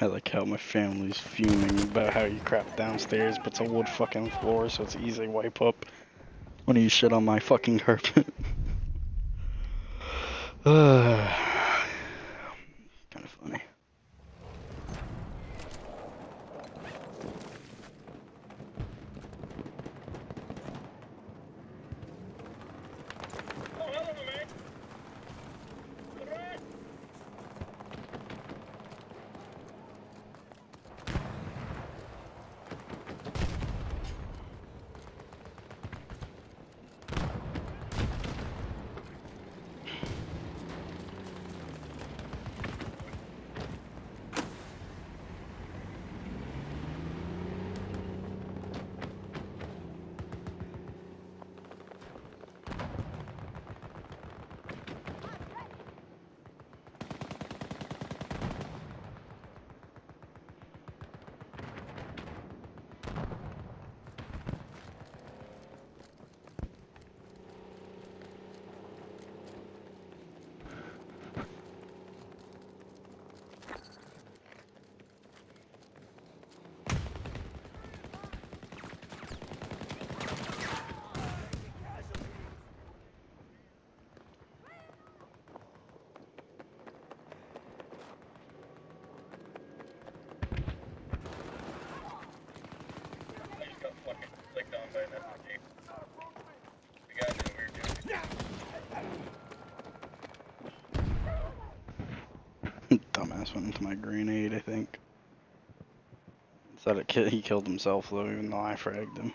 I like how my family's fuming about how you crap downstairs, but it's a wood fucking floor, so it's easy to wipe up when you shit on my fucking carpet. Into my grenade, I think. It ki- he killed himself though, even though I fragged him.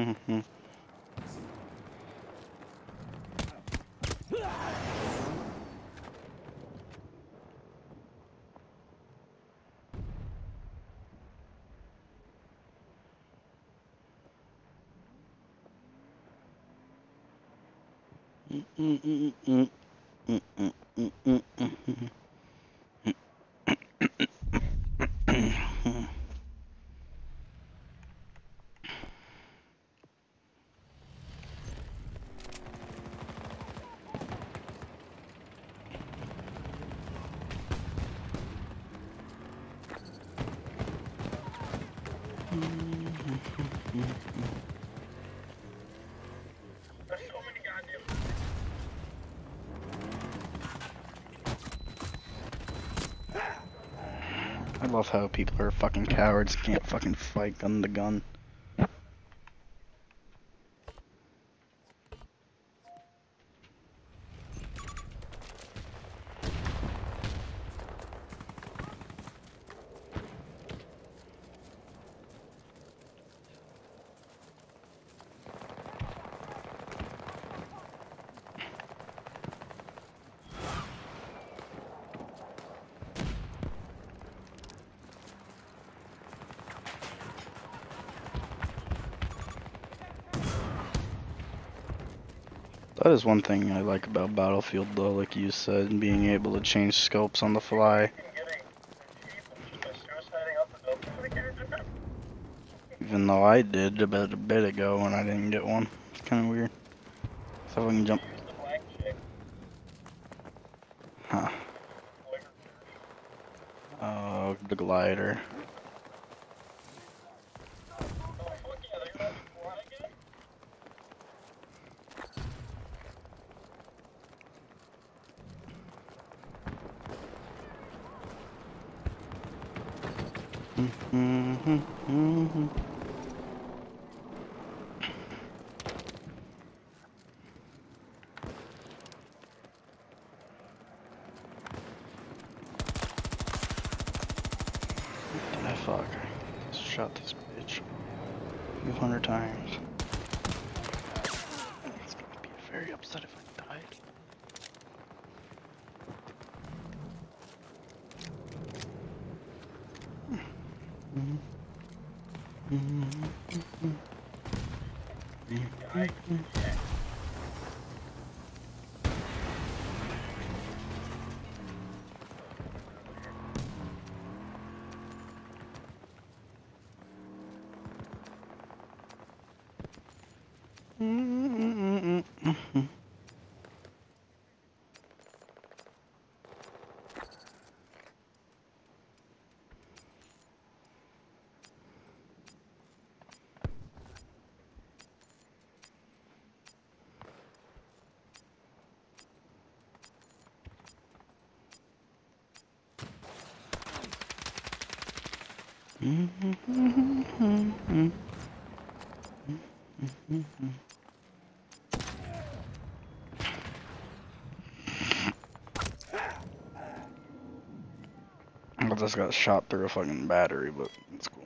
There's so many goddamn. I love how people are fucking cowards, can't fucking fight gun to gun. That is one thing I like about Battlefield though, like you said, being able to change scopes on the fly. Even though I did about a bit ago when I didn't get one. It's kinda weird. So if I can jump Use the blank chick. huh. Uh the glider. Oh fuck yeah, they're gonna fly again? Ah, fuck. Just shot this bitch. A few hundred times. It's gonna be very upset if I died. I just got shot through a fucking battery, but it's cool.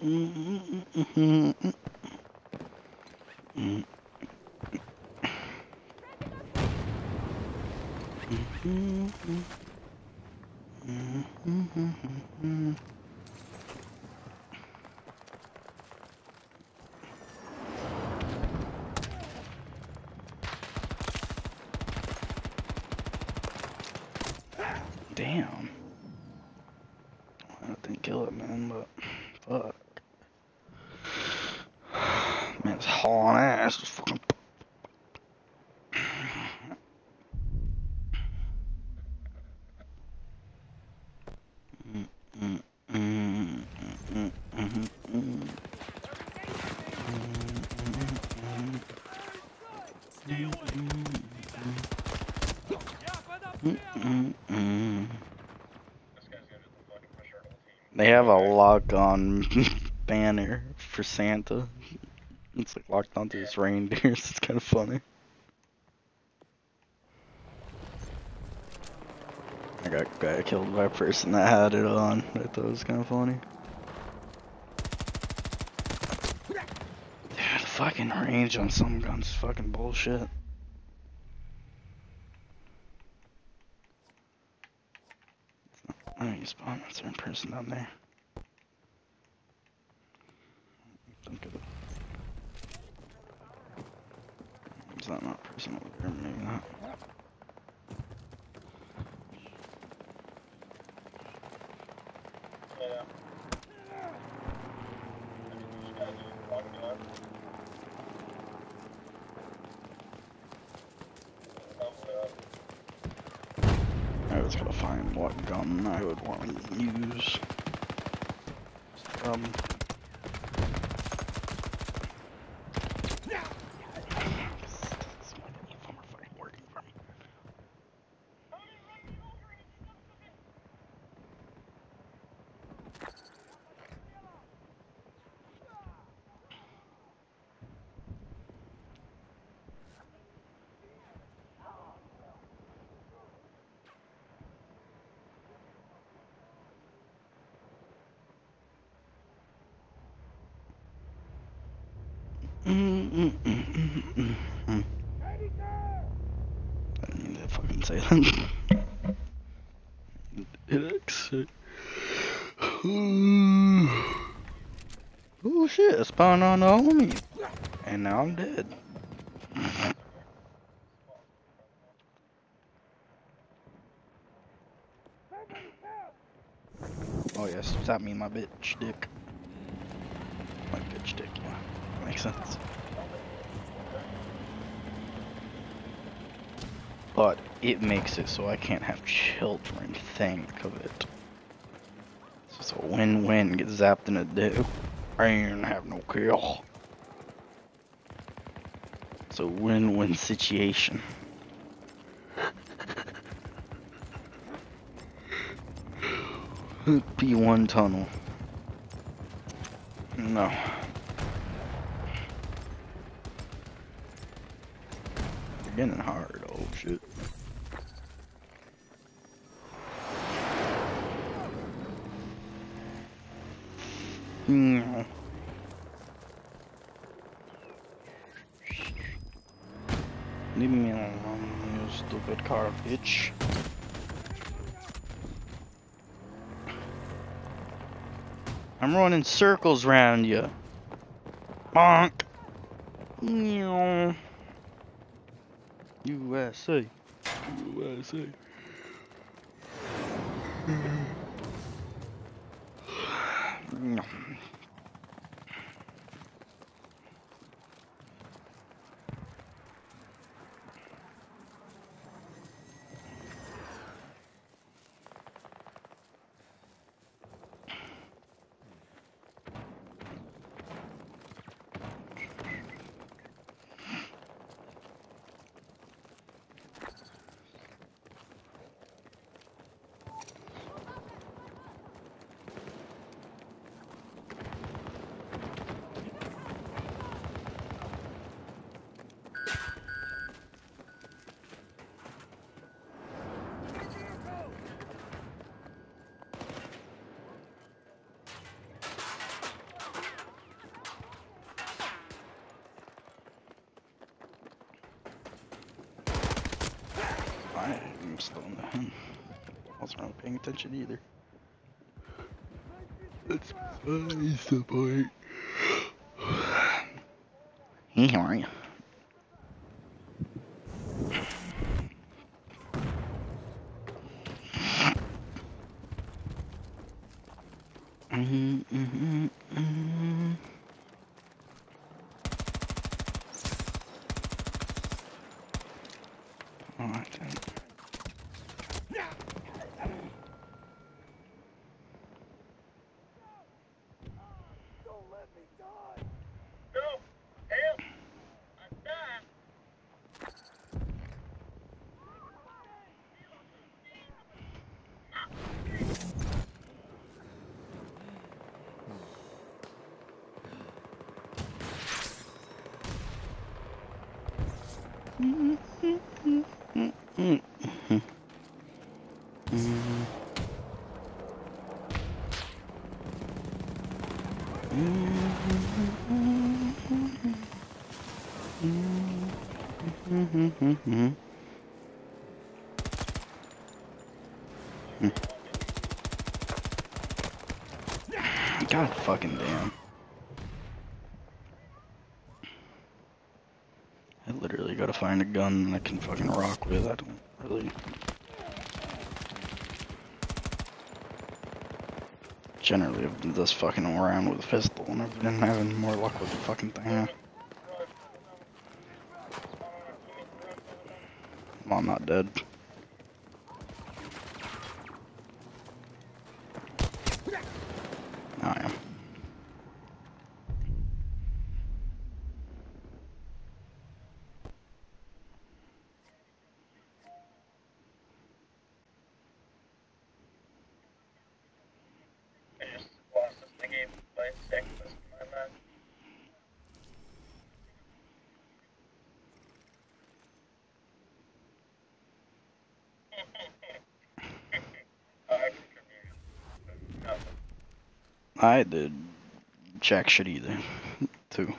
嗯嗯嗯嗯嗯嗯。They have a lock on banner for Santa. It's like locked onto his reindeers. It's kind of funny. I got, got killed by a person that had it on. I thought it was kind of funny. Yeah, the fucking range on some guns is fucking bullshit. Spawn a certain person down there. Is that not person? Maybe not. Yeah. I mean, this guy's just walking up. Thumbs up. I was gonna find what gun I would want to use. Um. I didn't mean to fucking say that. It exit. Oh shit, I spawned on the homie. And now I'm dead. Oh yes, stop me my bitch dick. My bitch dick, yeah. Makes sense. But it makes it so I can't have children think of it. It's just So win-win. Get zapped in a dip. I ain't have no kill. It's a win-win situation. P1 tunnel. No. Getting hard. Oh shit. Leave me alone, you stupid car bitch. I'm running circles around you. Bonk. Meow. USA. USA. Meow. I am slowing down. Wasn't really paying attention either. That's my support. Hey, how are you? Mhm, mhm, mhm. Oh, I can't. No! Help! I'm dying! God fucking damn. I literally gotta find a gun that I can fucking rock with. I don't really. Generally, I've been just fucking around with a pistol and I've been having more luck with the fucking thing. Well, I'm not dead. I am. I just lost this thingy by seconds in my mind. I I did jack shit either, too.